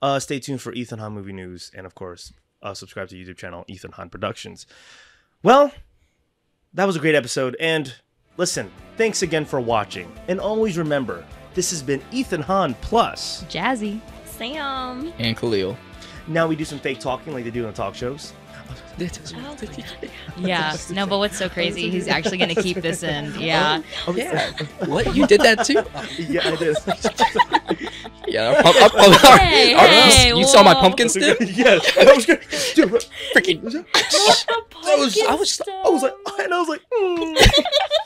Uh, stay tuned for Ethan Han movie news, and of course, uh, subscribe to YouTube channel Ethan Han Productions. Well, that was a great episode, and listen, thanks again for watching, and always remember, this has been Ethan Han Plus. Jahzie. Sam. And Kahliel. Now we do some fake talking like they do in the talk shows. Oh. Yeah. No, but what's so crazy? He's actually gonna keep this in. [laughs] Yeah. Oh Yeah. [laughs] what? You did that too? yeah, I did. [laughs] Yeah. our pump- our pump- our- Hey, our- hey, you saw my pumpkin stick? yes, that was good. Dude, Freaking. I was, I was, I was like, and I was like, mm.